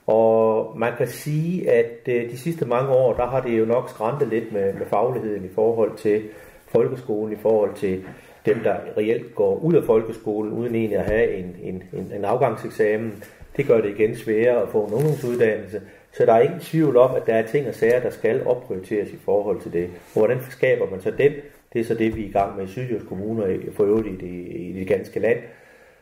Og man kan sige, at øh, de sidste mange år, der har det jo nok skræntet lidt med, med fagligheden i forhold til folkeskolen, i forhold til dem, der reelt går ud af folkeskolen uden egentlig at have en, en, en, en afgangseksamen. Det gør det igen sværere at få en ungdomsuddannelse. Så der er ingen tvivl om, at der er ting og sager, der skal opprioriteres i forhold til det. Og hvordan skaber man så den? Det er så det, vi er i gang med i Sydjysk Kommune, for øvrigt i det, i det ganske land.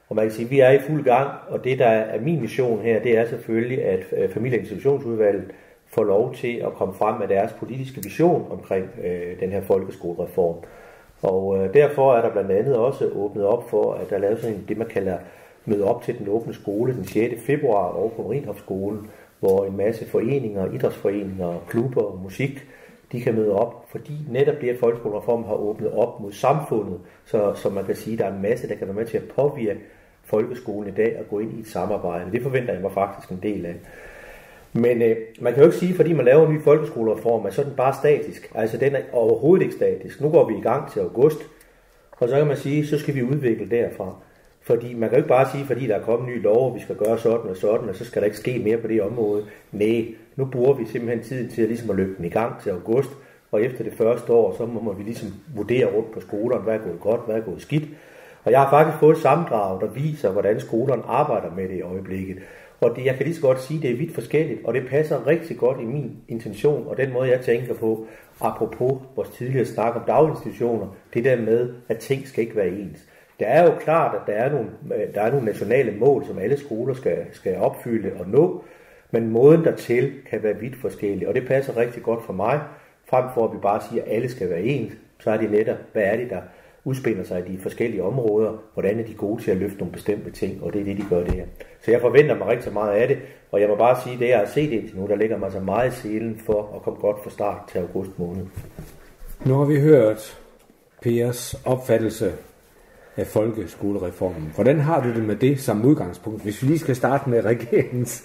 Og man kan sige, at vi er i fuld gang, og det, der er min mission her, det er selvfølgelig, at øh, Familie- og Institutionsudvalget får lov til at komme frem med deres politiske vision omkring øh, den her folkeskolereform. Og øh, derfor er der blandt andet også åbnet op for, at der er lavet sådan en, det, man kalder møde op til den åbne skole den 6. februar over på Marienhofskolen, hvor en masse foreninger, idrætsforeninger, klubber og musik, de kan møde op, fordi netop det, at folkeskolereformen har åbnet op mod samfundet, så, så man kan sige, at der er en masse, der kan være med til at påvirke folkeskolen i dag og gå ind i et samarbejde. Det forventer jeg mig faktisk en del af. Men øh, man kan jo ikke sige, fordi man laver en ny folkeskolereform, at så er den bare statisk. Altså den er overhovedet ikke statisk. Nu går vi i gang til august, og så kan man sige, så skal vi udvikle derfra. Fordi man kan jo ikke bare sige, fordi der er kommet nye lov, vi skal gøre sådan og sådan, og så skal der ikke ske mere på det område. Nej, nu bruger vi simpelthen tiden til at, ligesom at løbe den i gang til august, og efter det første år, så må vi ligesom vurdere rundt på skolerne, hvad er gået godt, hvad er gået skidt. Og jeg har faktisk fået et samdrag, der viser, hvordan skolerne arbejder med det i øjeblikket. Og det, jeg kan lige så godt sige, at det er vidt forskelligt, og det passer rigtig godt i min intention, og den måde, jeg tænker på, apropos vores tidligere snak om daginstitutioner, det der med, at ting skal ikke være ens. Det er jo klart, at der er nogle, øh, der er nogle nationale mål, som alle skoler skal, skal opfylde og nå, men måden dertil kan være vidt forskellig, og det passer rigtig godt for mig, frem for at vi bare siger, at alle skal være ens, så er det netop, hvad er det, der udspiller sig i de forskellige områder, hvordan er de gode til at løfte nogle bestemte ting, og det er det, de gør det her. Så jeg forventer mig rigtig meget af det, og jeg må bare sige, det jeg har set indtil nu, der ligger mig så meget i selen for at komme godt fra start til august måned. Nu har vi hørt Pers opfattelse af folkeskolereformen. Hvordan har du det med det som udgangspunkt? Hvis vi lige skal starte med regeringens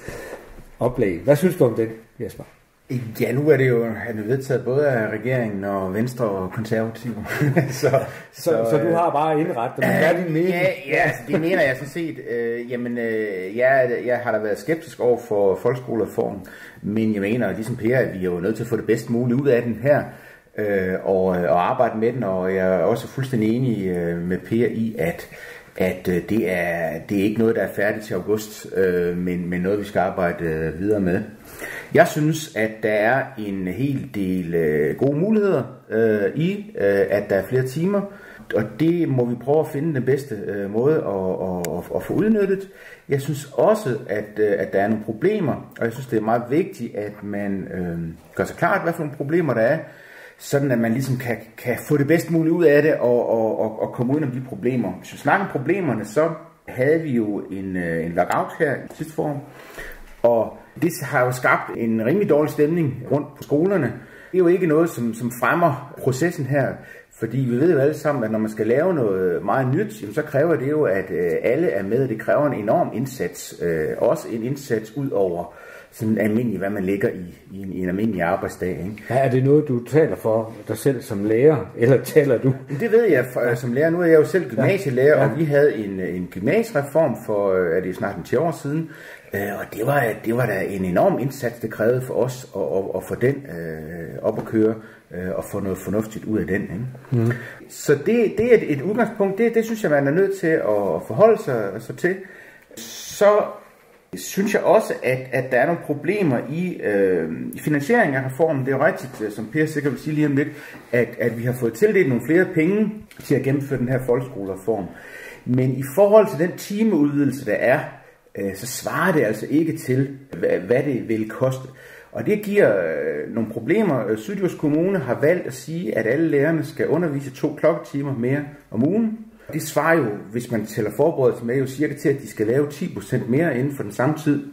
oplæg. Hvad synes du om det, Jesper? Ja, nu er det jo han er vedtaget både af regeringen og Venstre og konservative. <laughs> så, så, så, så du har bare indrettet dig. Er din mening? Ja, ja det mener jeg sådan set. Øh, jamen, øh, jeg, jeg har da været skeptisk over for folkeskolereformen, men jeg mener, ligesom Per, at vi er jo nødt til at få det bedst muligt ud af den her øh, og, og arbejde med den, og jeg er også fuldstændig enig øh, med Per i, at at øh, det, er, det er ikke noget, der er færdigt til august, øh, men, men noget, vi skal arbejde øh, videre med. Jeg synes, at der er en hel del øh, gode muligheder øh, i, øh, at der er flere timer, og det må vi prøve at finde den bedste øh, måde at, at, at få udnyttet. Jeg synes også, at, øh, at der er nogle problemer, og jeg synes, det er meget vigtigt, at man øh, gør sig klart, hvad for nogle problemer der er, sådan at man ligesom kan, kan få det bedst muligt ud af det og, og, og, og komme ud af de problemer. Hvis vi snakker om problemerne, så havde vi jo en, øh, en lockout her i sidste form, og det har jo skabt en rimelig dårlig stemning rundt på skolerne. Det er jo ikke noget, som, som fremmer processen her, fordi vi ved jo alle sammen, at når man skal lave noget meget nyt, så kræver det jo, at øh, alle er med. Det kræver en enorm indsats. Øh, også en indsats ud over sådan almindelig, hvad man lægger i, i, en, i en almindelig arbejdsdag. Ikke? Ja, er det noget, du taler for dig selv som lærer, <laughs> eller taler du? Det ved jeg for, som lærer. Nu er jeg jo selv gymnasielærer, ja. Ja. og vi havde en, en gymnasiereform for, er det snart en 10 år siden, Øh, og det var, det var da en enorm indsats, det krævede for os at, at, at få den øh, op at køre øh, og få noget fornuftigt ud af den. Ikke? Mm. Så det, det er et, et udgangspunkt, det, det synes jeg, man er nødt til at forholde sig, sig til. Så synes jeg også, at, at der er nogle problemer i, øh, i finansieringen af reformen. Det er jo rigtigt, øh, som Per sikkert vil sige lige om lidt, at, at vi har fået tildelt nogle flere penge til at gennemføre den her folkeskolereform. Men i forhold til den timeudvidelse, der er, øh, så svarer det altså ikke til, hvad, hvad det vil koste. Og det giver øh, nogle problemer. Øh, Sydjysk Kommune har valgt at sige, at alle lærerne skal undervise to klokketimer mere om ugen. Det svarer jo, hvis man tæller forberedelse med, jo cirka til, at de skal lave 10% mere inden for den samme tid.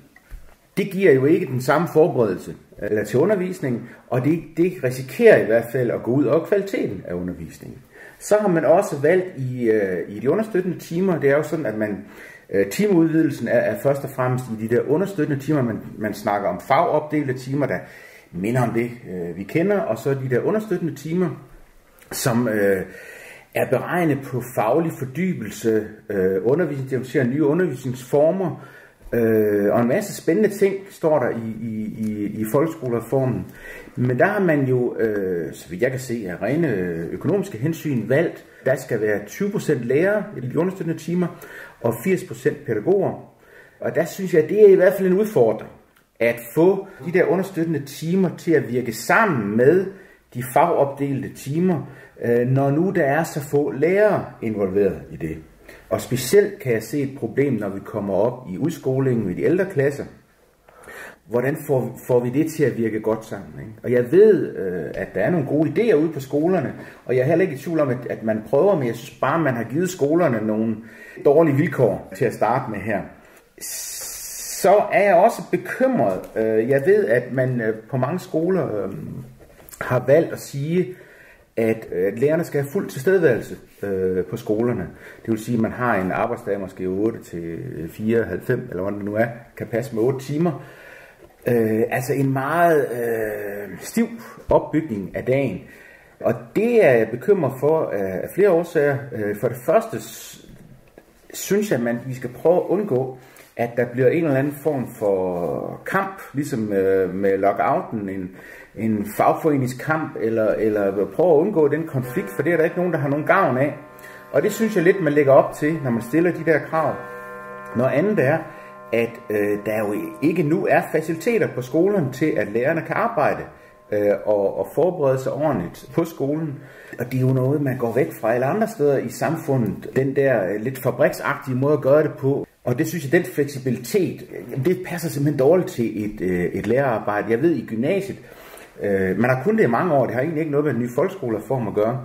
Det giver jo ikke den samme forberedelse eller til undervisningen, og det, det risikerer i hvert fald at gå ud over kvaliteten af undervisningen. Så har man også valgt i, øh, i de understøttende timer, det er jo sådan, at man Øh, timeudvidelsen er, er først og fremmest i de der understøttende timer, man, man snakker om fagopdelte timer, der minder om det, øh, vi kender, og så de der understøttende timer, som øh, er beregnet på faglig fordybelse, øh, undervisning, det vil sige nye undervisningsformer, øh, og en masse spændende ting står der i, i, i, i folkeskolereformen. Men der har man jo, øh, så vidt jeg kan se, af rene økonomiske hensyn valgt, der skal være 20% lærere i de understøttende timer, og 80% pædagoger. Og der synes jeg, det er i hvert fald en udfordring, at få de der understøttende timer til at virke sammen med de fagopdelte timer, øh, når nu der er så få lærere involveret i det. Og specielt kan jeg se et problem, når vi kommer op i udskolingen i de ældre klasser, hvordan får, får vi det til at virke godt sammen? Ikke? Og jeg ved, øh, at der er nogle gode idéer ude på skolerne, og jeg er heller ikke i tvivl om, at, at man prøver, men jeg synes bare, man har givet skolerne nogle dårlige vilkår til at starte med her. Så er jeg også bekymret. Øh, jeg ved, at man øh, på mange skoler øh, har valgt at sige, at, øh, at lærerne skal have fuld tilstedeværelse øh, på skolerne. Det vil sige, at man har en arbejdsdag måske 8 til 4, 90, eller hvad det nu er, kan passe med 8 timer, Øh, altså en meget øh, stiv opbygning af dagen. Og det er jeg bekymret for af flere årsager. Øh, for det første synes jeg, at man, vi skal prøve at undgå, at der bliver en eller anden form for kamp, ligesom øh, med lockouten, en, en fagforeningskamp, eller, eller prøve at undgå den konflikt, for det er der ikke nogen, der har nogen gavn af. Og det synes jeg lidt, man lægger op til, når man stiller de der krav. Noget andet er, at øh, der jo ikke nu er faciliteter på skolen til, at lærerne kan arbejde øh, og, og forberede sig ordentligt på skolen. Og det er jo noget, man går væk fra alle andre steder i samfundet. Den der øh, lidt fabriksagtige måde at gøre det på. Og det synes jeg, den fleksibilitet, jamen det passer simpelthen dårligt til et, øh, et lærerarbejde. Jeg ved i gymnasiet, øh, man har kun det i mange år, det har egentlig ikke noget med den nye folkeskolereform at gøre.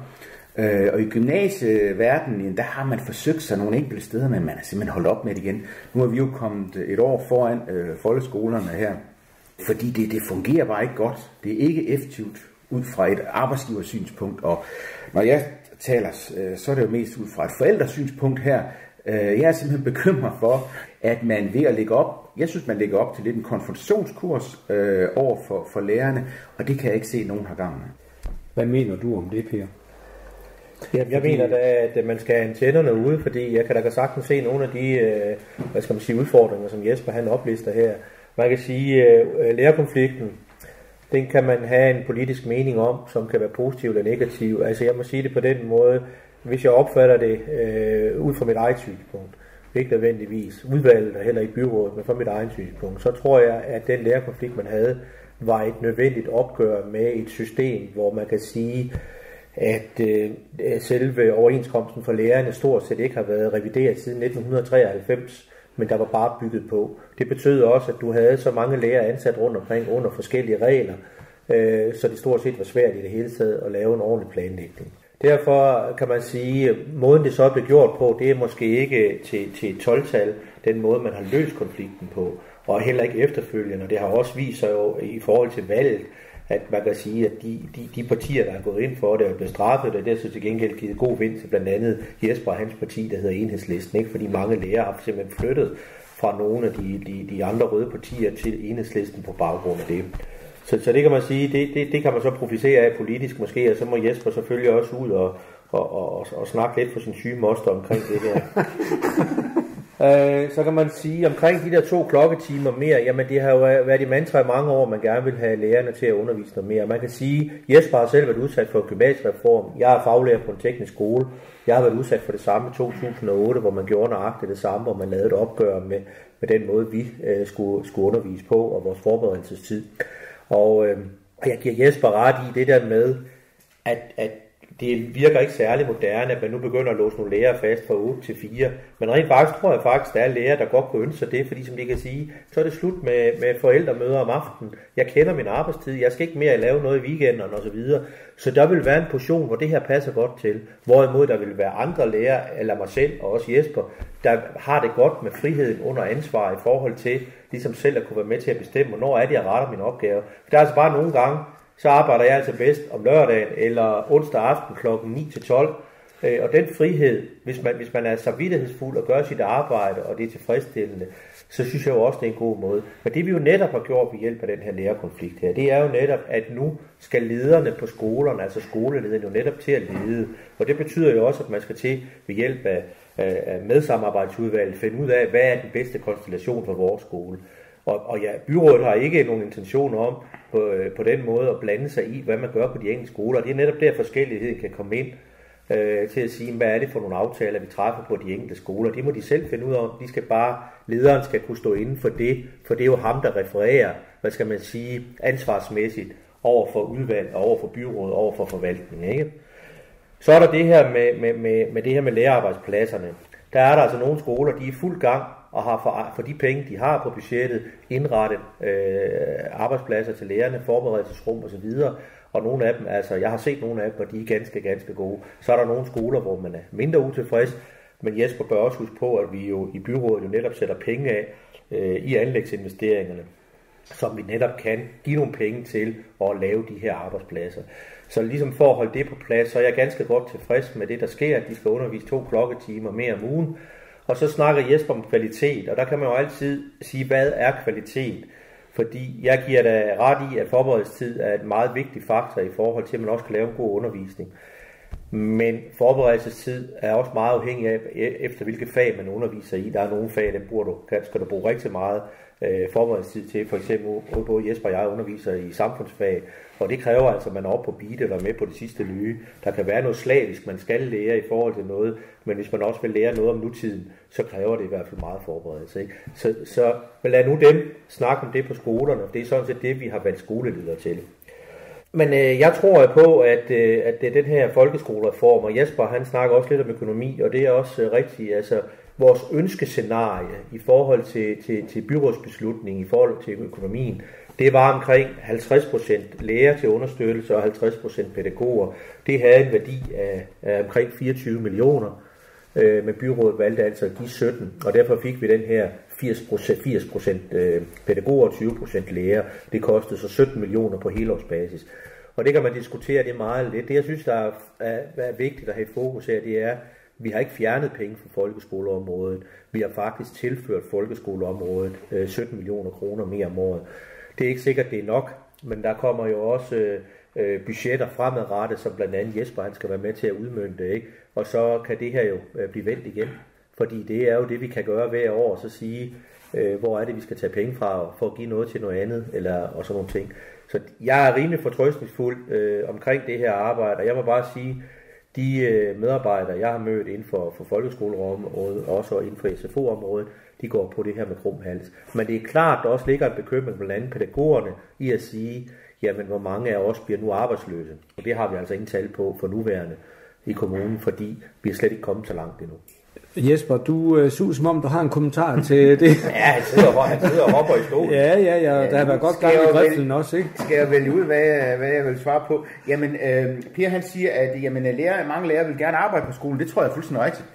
Øh, og i gymnasieverdenen, der har man forsøgt sig nogle enkelte steder, men man er simpelthen holdt op med det igen. Nu er vi jo kommet et år foran øh, folkeskolerne her, fordi det, det fungerer bare ikke godt. Det er ikke effektivt ud fra et arbejdsgiversynspunkt, og når jeg taler, øh, så er det jo mest ud fra et forældresynspunkt her. Øh, jeg er simpelthen bekymret for, at man ved at lægge op jeg synes, man lægger op til lidt en konfrontationskurs øh, over for, for lærerne, og det kan jeg ikke se, at nogen har gang med. Hvad mener du om det, Per? Jamen, jeg mener da, at man skal have antennerne ude, fordi jeg kan da sagtens se nogle af de øh, hvad skal man sige, udfordringer, som Jesper han oplister her. Man kan sige, at øh, lærerkonflikten, den kan man have en politisk mening om, som kan være positiv eller negativ. Altså jeg må sige det på den måde, hvis jeg opfatter det øh, ud fra mit eget synspunkt, ikke nødvendigvis udvalget og heller ikke byrådet, men fra mit eget synspunkt, så tror jeg, at den lærerkonflikt, man havde, var et nødvendigt opgør med et system, hvor man kan sige, at øh, selve overenskomsten for lærerne stort set ikke har været revideret siden 1993, men der var bare bygget på. Det betød også, at du havde så mange lærere ansat rundt omkring under forskellige regler, øh, så det stort set var svært i det hele taget at lave en ordentlig planlægning. Derfor kan man sige, at måden det så blev gjort på, det er måske ikke til, til 12-tal, den måde man har løst konflikten på, og heller ikke efterfølgende. Det har også vist sig jo i forhold til valget, at man kan sige, at de, de, de partier, der er gået ind for det og blevet straffet, og det har så til gengæld givet god vind til blandt andet Jesper og hans parti, der hedder Enhedslisten, ikke? fordi mange lærere har simpelthen flyttet fra nogle af de, de, de andre røde partier til Enhedslisten på baggrund af det. Så, så det kan man sige, det, det, det kan man så profisere af politisk måske, og så må Jesper selvfølgelig også ud og, og, og, og snakke lidt for sin syge moster omkring det der. <laughs> Øh, så kan man sige, omkring de der to klokketimer mere, jamen det har jo været i mantra i mange år, man gerne vil have lærerne til at undervise noget mere. Man kan sige, Jesper har selv været udsat for gymnasiereform. Jeg er faglærer på en teknisk skole. Jeg har været udsat for det samme i 2008, hvor man gjorde nøjagtigt det samme, hvor man lavede et opgør med, med den måde, vi øh, skulle, skulle undervise på, og vores forberedelsestid. Og øh, og jeg giver Jesper ret i det der med, at, at det virker ikke særlig moderne, at man nu begynder at låse nogle læger fast fra 8 til 4. Men rent faktisk tror jeg faktisk, der er læger, der godt kunne ønske sig det, fordi som de kan sige, så er det slut med, med forældremøder om aftenen. Jeg kender min arbejdstid, jeg skal ikke mere lave noget i weekenden osv. Så, så der vil være en portion, hvor det her passer godt til. Hvorimod der vil være andre læger, eller mig selv og også Jesper, der har det godt med friheden under ansvar i forhold til ligesom selv at kunne være med til at bestemme, hvornår er det, jeg retter min opgave. For der er altså bare nogle gange, så arbejder jeg altså bedst om lørdagen eller onsdag aften kl. 9-12. Øh, og den frihed, hvis man, hvis man er så vidtighedsfuld og gør sit arbejde, og det er tilfredsstillende, så synes jeg jo også, det er en god måde. Men det vi jo netop har gjort ved hjælp af den her lærerkonflikt her, det er jo netop, at nu skal lederne på skolerne, altså skolelederne, jo netop til at lede. Og det betyder jo også, at man skal til ved hjælp af, af medsamarbejdsudvalget finde ud af, hvad er den bedste konstellation for vores skole. Og, og ja, byrådet har ikke nogen intention om på, øh, på den måde at blande sig i, hvad man gør på de enkelte skoler. Det er netop der forskelligheden kan komme ind øh, til at sige, hvad er det for nogle aftaler, vi træffer på de enkelte skoler. Det må de selv finde ud af. De skal bare, lederen skal kunne stå inden for det, for det er jo ham, der refererer, hvad skal man sige, ansvarsmæssigt over for udvalg, over for byrådet, over for forvaltningen. Ikke? Så er der det her med, med, med, med det her med lærerarbejdspladserne. Der er der altså nogle skoler, de er i fuld gang og har for, for de penge, de har på budgettet, indrettet øh, arbejdspladser til lærerne, forberedelsesrum osv., og nogle af dem, altså jeg har set nogle af dem, og de er ganske, ganske gode. Så er der nogle skoler, hvor man er mindre utilfreds, men Jesper bør også huske på, at vi jo i byrådet jo netop sætter penge af øh, i anlægsinvesteringerne, som vi netop kan give nogle penge til at lave de her arbejdspladser. Så ligesom for at holde det på plads, så er jeg ganske godt tilfreds med det, der sker. De skal undervise to klokketimer mere om ugen, og så snakker Jesper om kvalitet, og der kan man jo altid sige, hvad er kvalitet? Fordi jeg giver da ret i, at forberedelsestid er et meget vigtig faktor i forhold til, at man også kan lave en god undervisning. Men forberedelsestid er også meget afhængig af, efter hvilke fag man underviser i. Der er nogle fag, der bruger du, skal du bruge rigtig meget øh, forberedelsestid til. For eksempel, både Jesper og jeg underviser i samfundsfag, og det kræver altså, at man er oppe på beat eller med på det sidste nye. Der kan være noget slavisk, man skal lære i forhold til noget, men hvis man også vil lære noget om nutiden, så kræver det i hvert fald meget forberedelse. Ikke? Så, så men lad nu dem snakke om det på skolerne. Det er sådan set det, vi har valgt skoleledere til. Men øh, jeg tror på, at, øh, at det er den her folkeskolereform, og Jesper han snakker også lidt om økonomi, og det er også øh, rigtigt. Altså, vores ønskescenarie i forhold til, til, til byrådsbeslutningen, i forhold til økonomien, det var omkring 50% læger til understøttelse og 50% pædagoger. Det havde en værdi af, af omkring 24 millioner, øh, men byrådet valgte altså at give 17, og derfor fik vi den her 80%, 80% øh, pædagoger og 20% læger. Det kostede så 17 millioner på helårsbasis. Og det kan man diskutere, det er meget lidt. Det jeg synes, der er, er, er vigtigt at have fokus her, det er, Vi har ikke fjernet penge fra folkeskoleområdet. Vi har faktisk tilført folkeskoleområdet øh, 17 millioner kroner mere om året. Det er ikke sikkert, det er nok, men der kommer jo også øh, øh, budgetter fremadrettet, som blandt andet Jesper han skal være med til at udmønte. Ikke? Og så kan det her jo øh, blive vendt igen. Fordi det er jo det, vi kan gøre hver år, så sige, øh, hvor er det, vi skal tage penge fra for at give noget til noget andet, eller, og sådan nogle ting. Så jeg er rimelig fortrøstningsfuld øh, omkring det her arbejde, og jeg må bare sige, de øh, medarbejdere, jeg har mødt inden for, for folkeskoleområdet, og også inden for SFO-området, de går på det her med krumhals. Men det er klart, der også ligger en bekymring blandt andet pædagogerne i at sige, jamen hvor mange af os bliver nu arbejdsløse. Og det har vi altså ingen tal på for nuværende i kommunen, fordi vi er slet ikke kommet så langt endnu. Jesper, du øh, suger som om, du har en kommentar til <laughs> det. ja, han sidder, han sidder og hopper i stolen. Ja, ja, ja, der har været godt gang i driften også, ikke? Skal jeg vælge ud, hvad hvad jeg vil svare på? Jamen, øh, Per han siger, at jamen, lærer, mange lærere vil gerne arbejde på skolen. Det tror jeg er fuldstændig rigtigt.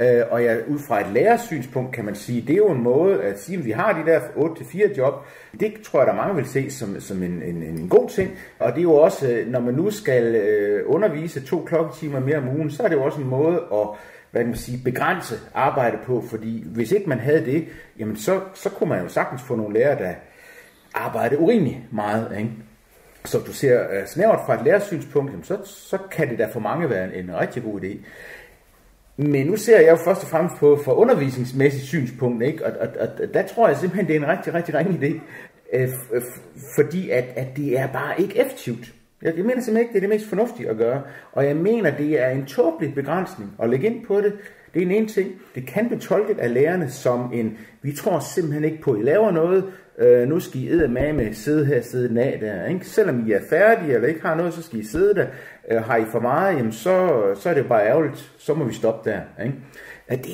Øh, og ja, ud fra et lærersynspunkt kan man sige, det er jo en måde at sige, at vi har de der 8-4 job. Det tror jeg, der mange vil se som, som en, en, en god ting. Og det er jo også, øh, når man nu skal øh, undervise to klokketimer mere om ugen, så er det jo også en måde at hvad kan man sige, begrænse arbejde på, fordi hvis ikke man havde det, jamen så, så kunne man jo sagtens få nogle lærere, der arbejder urimelig meget. Ikke? Så du ser øh, snævert fra et lærersynspunkt, jamen så, så kan det da for mange være en, en rigtig god idé. Men nu ser jeg jo først og fremmest på for undervisningsmæssigt synspunkt, ikke? Og, og, og der tror jeg simpelthen, det er en rigtig, rigtig ring idé. Øh, fordi at, at det er bare ikke effektivt. Jeg, mener simpelthen ikke, det er det mest fornuftige at gøre. Og jeg mener, det er en tåbelig begrænsning at lægge ind på det. Det er en ene ting. Det kan blive tolket af lærerne som en, vi tror simpelthen ikke på, at I laver noget, øh, nu skal I med sidde her, sidde af der. Ikke? Selvom I er færdige eller ikke har noget, så skal I sidde der. Øh, har I for meget, jamen så, så er det bare ærgerligt. Så må vi stoppe der. Ikke? Ja, det,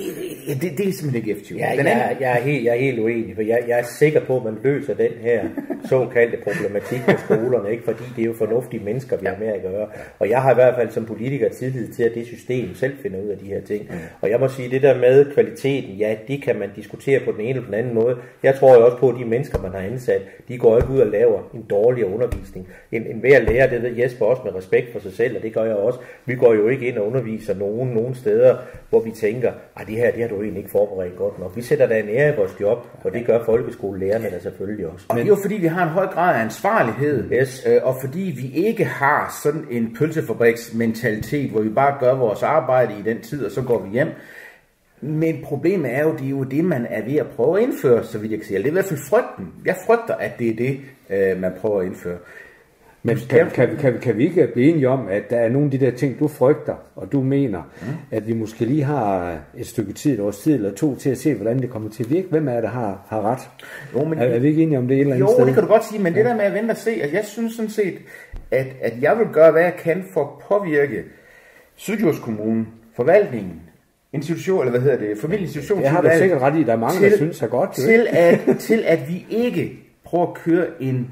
det, det, det er simpelthen ikke effektivt. Ja, jeg, jeg, er helt, jeg er helt uenig, for jeg, jeg er sikker på, at man løser den her såkaldte problematik på skolerne, ikke? fordi det er jo fornuftige mennesker, vi har med at gøre. Og jeg har i hvert fald som politiker tillid til, at det system selv finder ud af de her ting. Mm. Og jeg må sige, det der med kvaliteten, ja, det kan man diskutere på den ene eller den anden måde. Jeg tror jo også på, at de mennesker, man har ansat, de går ikke ud og laver en dårligere undervisning. En, en hver lærer, det ved Jesper også med respekt for sig selv, og det gør jeg også. Vi går jo ikke ind og underviser nogen, nogen steder, hvor vi tænker, at det her det har du egentlig ikke forberedt godt nok. Vi sætter da en ære i vores job, og det gør folkeskolelærerne da selvfølgelig også. Og det er jo fordi, vi har en høj grad af ansvarlighed, yes. øh, og fordi vi ikke har sådan en pølsefabriksmentalitet, hvor vi bare gør vores arbejde i den tid, og så går vi hjem. Men problemet er jo, det er jo det, man er ved at prøve at indføre, så vidt jeg kan sige. Det er i hvert fald frygten. Jeg frygter, at det er det, øh, man prøver at indføre. Men kan, kan, kan, kan vi ikke blive enige om, at der er nogle af de der ting, du frygter, og du mener, mm. at vi måske lige har et stykke tid, et års tid eller to, til at se, hvordan det kommer til at virke? Hvem er det, der har, har ret? Jo, men, er, er vi ikke enige om det et eller andet jo, sted? Jo, det kan du godt sige, men ja. det der med at vente og se, at jeg synes sådan set, at, at jeg vil gøre, hvad jeg kan for at påvirke Sydjords Kommune, forvaltningen, institution, eller hvad hedder det, familieinstitution. Det har du sikkert ret i, der er mange, til, der synes er godt. Til at, til at vi ikke prøver at køre en,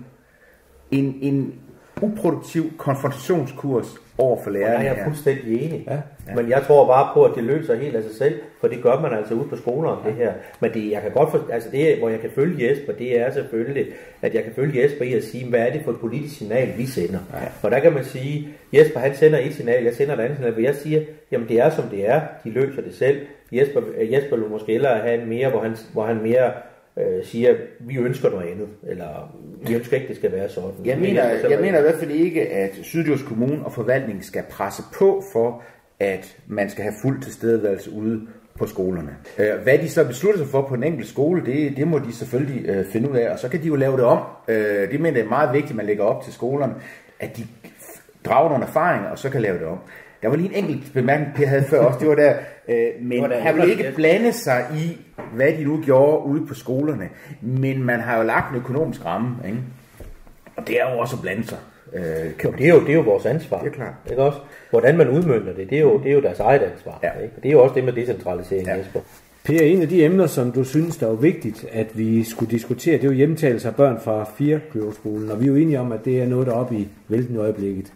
en, en uproduktiv konfrontationskurs over for lærerne. Jeg er fuldstændig enig. Ja. Ja. Men jeg tror bare på, at det løser helt af sig selv, for det gør man altså ude på skolerne, det her. Men det, jeg kan godt for, altså det, hvor jeg kan følge Jesper, det er selvfølgelig, at jeg kan følge Jesper i at sige, hvad er det for et politisk signal, vi sender. Ja. Og der kan man sige, Jesper han sender et signal, jeg sender et andet signal, hvor jeg siger, jamen det er som det er, de løser det selv. Jesper, Jesper vil måske hellere have en mere, hvor han, hvor han mere øh, siger, vi ønsker noget andet, eller vi ønsker ikke, det skal være sådan. Jeg mener, jeg, jeg mener i hvert fald ikke, at Sydjords Kommune og forvaltningen skal presse på for, at man skal have fuld tilstedeværelse ude på skolerne. Øh, hvad de så beslutter sig for på en enkelt skole, det, det må de selvfølgelig øh, finde ud af, og så kan de jo lave det om. Øh, det mener jeg er meget vigtigt, at man lægger op til skolerne, at de drager nogle erfaringer, og så kan lave det om. Der var lige en enkelt bemærkning, Per havde før også, det var der, øh, men var der, han vil ikke blande sig i, hvad de nu gjorde ude på skolerne, men man har jo lagt en økonomisk ramme, ikke? og det er jo også at blande sig. Øh, kan det, er jo, det er jo vores ansvar. Det er klart. Ikke også? Hvordan man udmønter det, det er jo, det er jo deres eget ansvar. Ja. Ikke? Det er jo også det med decentralisering, ja. Jesper. Per, en af de emner, som du synes, der er vigtigt, at vi skulle diskutere, det er jo hjemtagelse af børn fra fire skolen og vi er jo enige om, at det er noget, der er oppe i vælten i øjeblikket.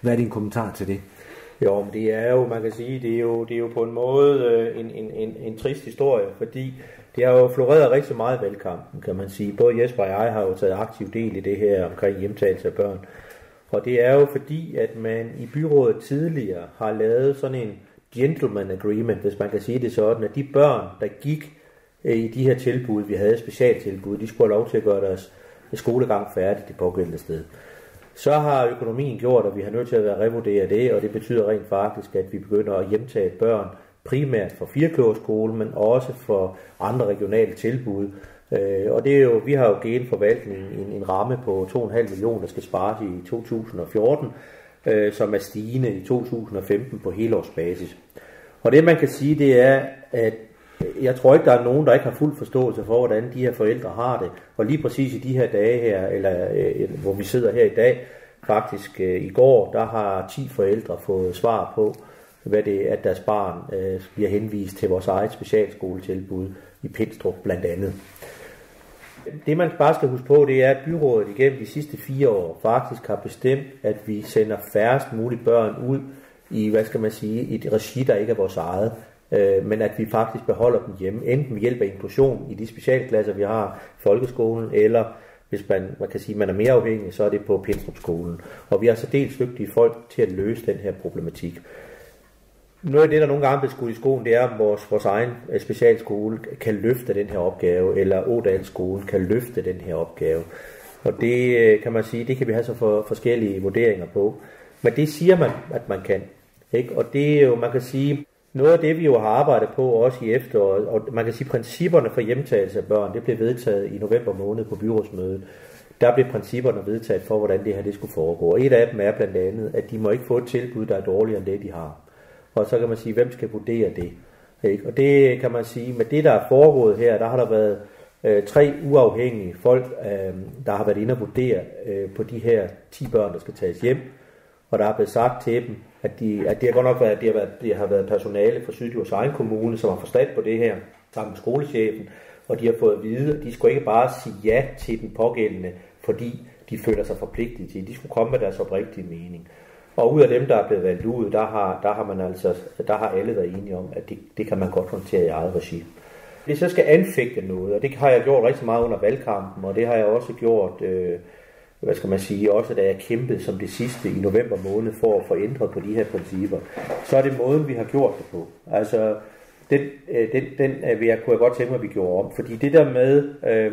Hvad er din kommentar til det? Jo, men det er jo, man kan sige, det er jo, det er jo på en måde øh, en, en, en, en trist historie, fordi det har jo floreret rigtig meget valgkampen, kan man sige. Både Jesper og jeg har jo taget aktiv del i det her omkring hjemtagelse af børn. Og det er jo fordi, at man i byrådet tidligere har lavet sådan en gentleman agreement, hvis man kan sige det sådan, at de børn, der gik øh, i de her tilbud, vi havde specialtilbud, de skulle have lov til at gøre deres skolegang færdig det pågældende sted. Så har økonomien gjort, at vi har nødt til at revurdere det, og det betyder rent faktisk, at vi begynder at hjemtage børn, primært for Firkløverskole, men også for andre regionale tilbud. Øh, og det er jo, vi har jo givet forvaltningen en, en ramme på 2,5 millioner, der skal spares i 2014, øh, som er stigende i 2015 på helårsbasis. Og det man kan sige, det er, at jeg tror ikke, der er nogen, der ikke har fuld forståelse for, hvordan de her forældre har det. Og lige præcis i de her dage her, eller øh, øh hvor vi sidder her i dag, faktisk øh, i går, der har 10 forældre fået svar på, hvad det er, at deres barn øh, bliver henvist til vores eget specialskoletilbud i Pindstrup blandt andet. Det man bare skal huske på, det er, at byrådet igennem de sidste fire år faktisk har bestemt, at vi sender færrest mulige børn ud i, hvad skal man sige, et regi, der ikke er vores eget øh, men at vi faktisk beholder dem hjemme, enten ved hjælp af inklusion i de specialklasser, vi har i folkeskolen, eller hvis man, man kan sige, man er mere afhængig, så er det på Pindstrup-skolen. Og vi har så altså dels dygtige folk til at løse den her problematik. Noget af det, der nogle gange bliver skudt i skoen, det er, at vores, vores egen øh, specialskole kan løfte den her opgave, eller Ådalsskolen kan løfte den her opgave. Og det øh, kan man sige, det kan vi have så for forskellige vurderinger på. Men det siger man, at man kan. Ikke? Og det er jo, man kan sige, noget af det, vi jo har arbejdet på også i efteråret, og man kan sige, principperne for hjemtagelse af børn, det blev vedtaget i november måned på byrådsmødet. Der blev principperne vedtaget for, hvordan det her det skulle foregå. Og et af dem er blandt andet, at de må ikke få et tilbud, der er dårligere end det, de har. Og så kan man sige, hvem skal vurdere det? Ikke? Og det kan man sige, med det, der er foregået her, der har der været øh, tre uafhængige folk, øh, der har været inde og vurdere øh, på de her 10 børn, der skal tages hjem. Og der er blevet sagt til dem, at, de, at det har godt nok været, at det har været, det har været personale fra Sydjords egen kommune, som har forstand på det her, sammen med skolechefen, og de har fået at vide, at de skulle ikke bare sige ja til den pågældende, fordi de føler sig forpligtet til. De skulle komme med deres oprigtige mening. Og ud af dem, der er blevet valgt ud, der har, der har man altså, der har alle været enige om, at det, det kan man godt håndtere i eget regi. Hvis jeg skal anfægte noget, og det har jeg gjort rigtig meget under valgkampen, og det har jeg også gjort øh, hvad skal man sige, også da jeg kæmpede som det sidste i november måned for at få ændret på de her principper, så er det måden, vi har gjort det på. Altså, den, øh, den, den øh, vil jeg, kunne jeg godt tænke mig, at vi gjorde om. Fordi det der med, øh,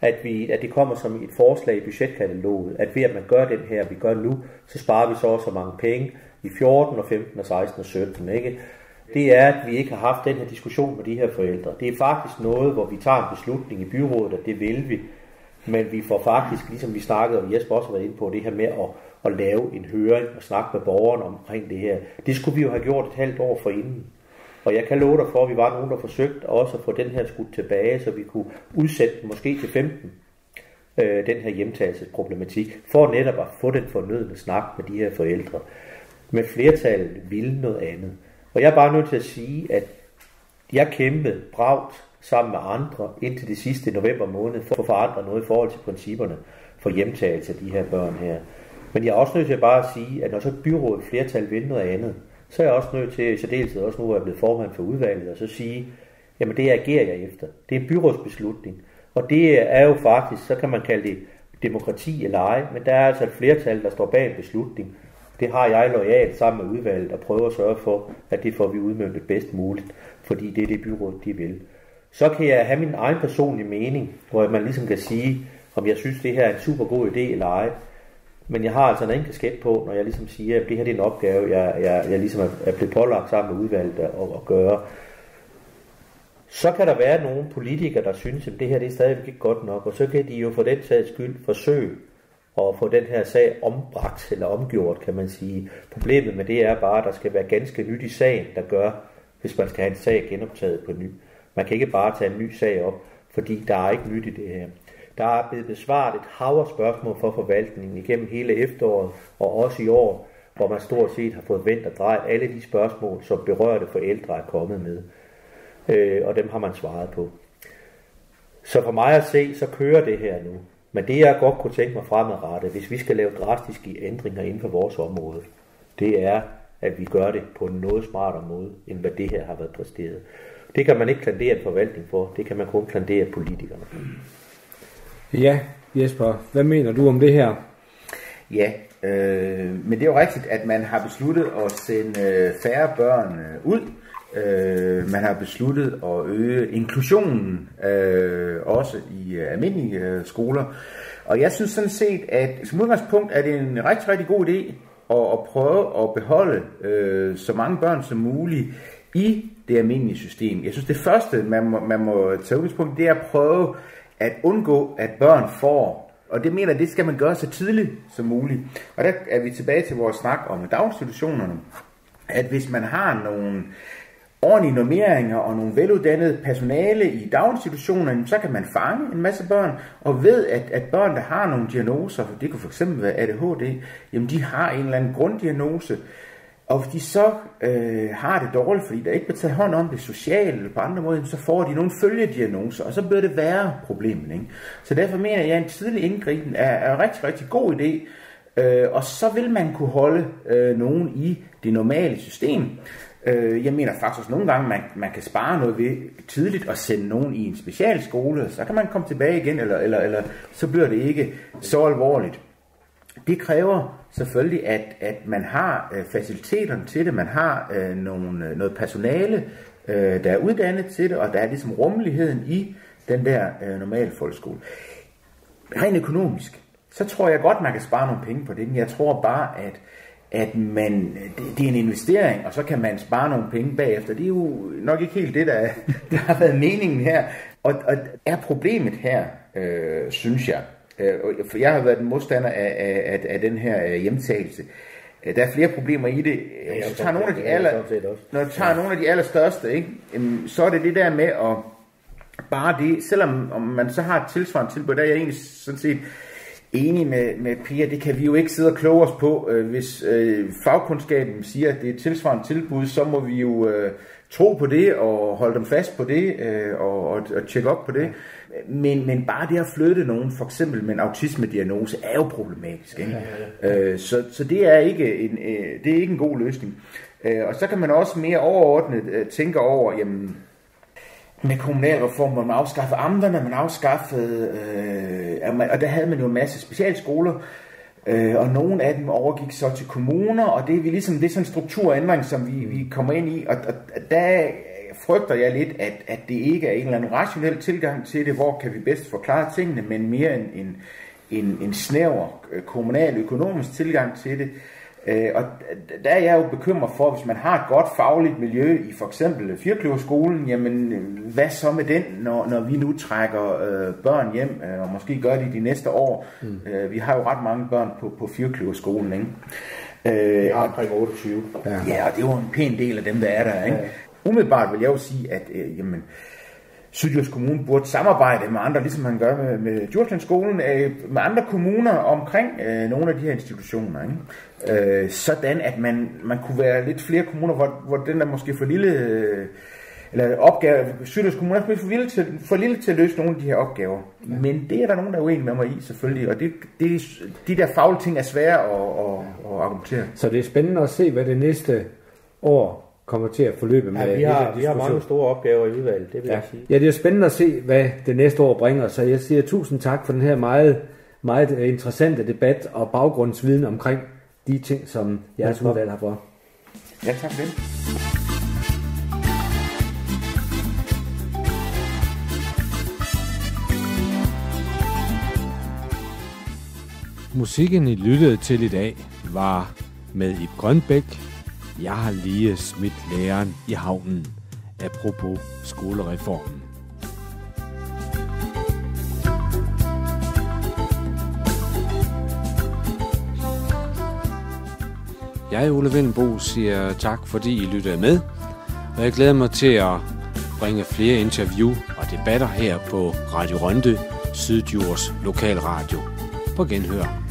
at, vi, at det kommer som et forslag i budgetkataloget, at ved at man gør den her, vi gør nu, så sparer vi så også så mange penge i 14 og 15 og 16 og 17. Ikke? Det er, at vi ikke har haft den her diskussion med de her forældre. Det er faktisk noget, hvor vi tager en beslutning i byrådet, at det vil vi. Men vi får faktisk, ligesom vi snakkede om, Jesper også har været inde på, det her med at, at lave en høring og snakke med borgerne omkring det her. Det skulle vi jo have gjort et halvt år for inden. Og jeg kan love dig for, at vi var nogen, der forsøgte også at få den her skudt tilbage, så vi kunne udsætte den måske til 15, øh, den her hjemtagelsesproblematik, for netop at få den fornødende snak med de her forældre. Men flertallet ville noget andet. Og jeg er bare nødt til at sige, at jeg kæmpede bragt sammen med andre indtil det sidste november måned for at forandre noget i forhold til principperne for hjemtagelse af de her børn her. Men jeg er også nødt til at bare at sige, at når så byrådet flertal vil noget andet, så er jeg også nødt til, i særdeleshed også nu er jeg blevet formand for udvalget, og så sige, jamen det agerer jeg efter. Det er en byrådsbeslutning. Og det er jo faktisk, så kan man kalde det demokrati eller ej, men der er altså et flertal, der står bag en beslutning. Det har jeg lojalt sammen med udvalget og prøver at sørge for, at det får vi udmøntet bedst muligt, fordi det er det byrådet, de vil så kan jeg have min egen personlige mening, hvor man ligesom kan sige, om jeg synes, det her er en super god idé eller ej. Men jeg har altså en enkelt kasket på, når jeg ligesom siger, at det her det er en opgave, jeg, jeg, jeg ligesom er, er blevet pålagt sammen med udvalget at, at gøre. Så kan der være nogle politikere, der synes, at det her det er stadigvæk ikke godt nok, og så kan de jo for den sags skyld forsøge at få den her sag ombragt eller omgjort, kan man sige. Problemet med det er bare, at der skal være ganske nyt i sagen, der gør, hvis man skal have en sag genoptaget på ny. Man kan ikke bare tage en ny sag op, fordi der er ikke nyt i det her. Der er blevet besvaret et hav af spørgsmål for forvaltningen igennem hele efteråret og også i år, hvor man stort set har fået vendt og drejet alle de spørgsmål, som berørte forældre er kommet med. Øh, og dem har man svaret på. Så for mig at se, så kører det her nu. Men det jeg godt kunne tænke mig fremadrettet, hvis vi skal lave drastiske ændringer inden for vores område, det er, at vi gør det på en noget smartere måde, end hvad det her har været præsteret. Det kan man ikke klandere en forvaltning for, det kan man kun klandere politikerne Ja, Jesper, hvad mener du om det her? Ja, Øh, men det er jo rigtigt, at man har besluttet at sende øh, færre børn øh, ud. Øh, man har besluttet at øge inklusionen øh, også i øh, almindelige øh, skoler. Og jeg synes sådan set, at som udgangspunkt er det en rigtig, rigtig god idé at, at prøve at beholde øh, så mange børn som muligt i det almindelige system. Jeg synes, det første, man må, man må tage udgangspunkt, det er at prøve at undgå, at børn får og det mener det skal man gøre så tidligt som muligt. Og der er vi tilbage til vores snak om daginstitutionerne. At hvis man har nogle ordentlige normeringer og nogle veluddannede personale i daginstitutionerne, så kan man fange en masse børn, og ved, at, at børn, der har nogle diagnoser, det kunne fx være ADHD, jamen de har en eller anden grunddiagnose, og hvis de så øh, har det dårligt, fordi der ikke bliver taget hånd om det socialt eller på andre måder, så får de nogle følgediagnoser, og så bliver det værre problemet. Ikke? Så derfor mener jeg, at en tidlig indgriben er, er en rigtig, rigtig god idé, øh, og så vil man kunne holde øh, nogen i det normale system. Øh, jeg mener faktisk også nogle gange, man, man kan spare noget ved tidligt at sende nogen i en specialskole, så kan man komme tilbage igen, eller, eller, eller så bliver det ikke så alvorligt. Det kræver selvfølgelig, at, at man har øh, faciliteterne til det, man har øh, nogle, øh, noget personale, øh, der er uddannet til det, og der er ligesom rummeligheden i den der øh, normale folkeskole. Rent økonomisk, så tror jeg godt, man kan spare nogle penge på det, men jeg tror bare, at at man, det, det er en investering, og så kan man spare nogle penge bagefter. Det er jo nok ikke helt det, der, <laughs> der har været meningen her. Og, og er problemet her, øh, synes jeg, for jeg har været en modstander af, af, af, af den her øh, hjemtagelse. Øh, der er flere problemer i det. Ja, så tager nogle af de aller, når du tager ja. nogle af de allerstørste, ikke, så er det det der med at bare det, selvom om man så har et tilsvarende tilbud, der er jeg egentlig sådan set enig med, med Pia, det kan vi jo ikke sidde og kloge os på. Øh, hvis øh, fagkundskaben siger, at det er et tilsvarende tilbud, så må vi jo øh, tro på det og holde dem fast på det øh, og, og, og tjekke op på det. Men, men bare det at flytte nogen, for eksempel med en autisme-diagnose, er jo problematisk. Ikke? Ja, ja, ja. Øh, så, så det er ikke en, øh, det er ikke en god løsning. Øh, og så kan man også mere overordnet øh, tænke over, jamen, med kommunalreformen, hvor man afskaffede amterne, man afskaffede, øh, og der havde man jo en masse specialskoler, øh, og nogle af dem overgik så til kommuner, og det er, vi ligesom, det er sådan en strukturændring, som vi, vi kommer ind i, og, og der frygter jeg lidt, at, at det ikke er en eller anden rationel tilgang til det, hvor kan vi bedst forklare tingene, men mere en, en, en, en snæver kommunal økonomisk tilgang til det. Øh, og der er jeg jo bekymret for, hvis man har et godt fagligt miljø i for eksempel Firkløverskolen, jamen hvad så med den, når, når vi nu trækker øh, børn hjem, øh, og måske gør de de næste år. Mm. Øh, vi har jo ret mange børn på, på Firkløverskolen, ikke? Øh, har omkring 28. Ja. ja, og det er jo en pæn del af dem, der er der, ikke? Ja. Umiddelbart vil jeg jo sige, at øh, jamen, Sydjysk Kommune burde samarbejde med andre, ligesom man gør med, med Djurslandskolen, øh, med andre kommuner omkring øh, nogle af de her institutioner. Ikke? Øh, sådan at man, man kunne være lidt flere kommuner, hvor, hvor den er måske for lille, øh, eller opgave, Sydjysk Kommune er for lille, til, for lille til at løse nogle af de her opgaver. Ja. Men det er der nogen, der er uenige med mig i, selvfølgelig. Og det, det, de der faglige ting er svære at, at, at argumentere. Så det er spændende at se, hvad det næste år kommer til at forløbe med ja, vi har, vi har mange store opgaver i udvalget, det vil ja. jeg sige. Ja, det er spændende at se, hvad det næste år bringer, så jeg siger tusind tak for den her meget, meget interessante debat og baggrundsviden omkring de ting, som jeres udvalg har for. Ja, tak for det. Musikken, I lyttede til i dag, var med i Grønbæk, jeg har lige smidt læreren i havnen, apropos skolereformen. Jeg, Ole Vendenbo, siger tak, fordi I lyttede med, og jeg glæder mig til at bringe flere interview og debatter her på Radio Rønde, Sydjurs Lokalradio. På genhør.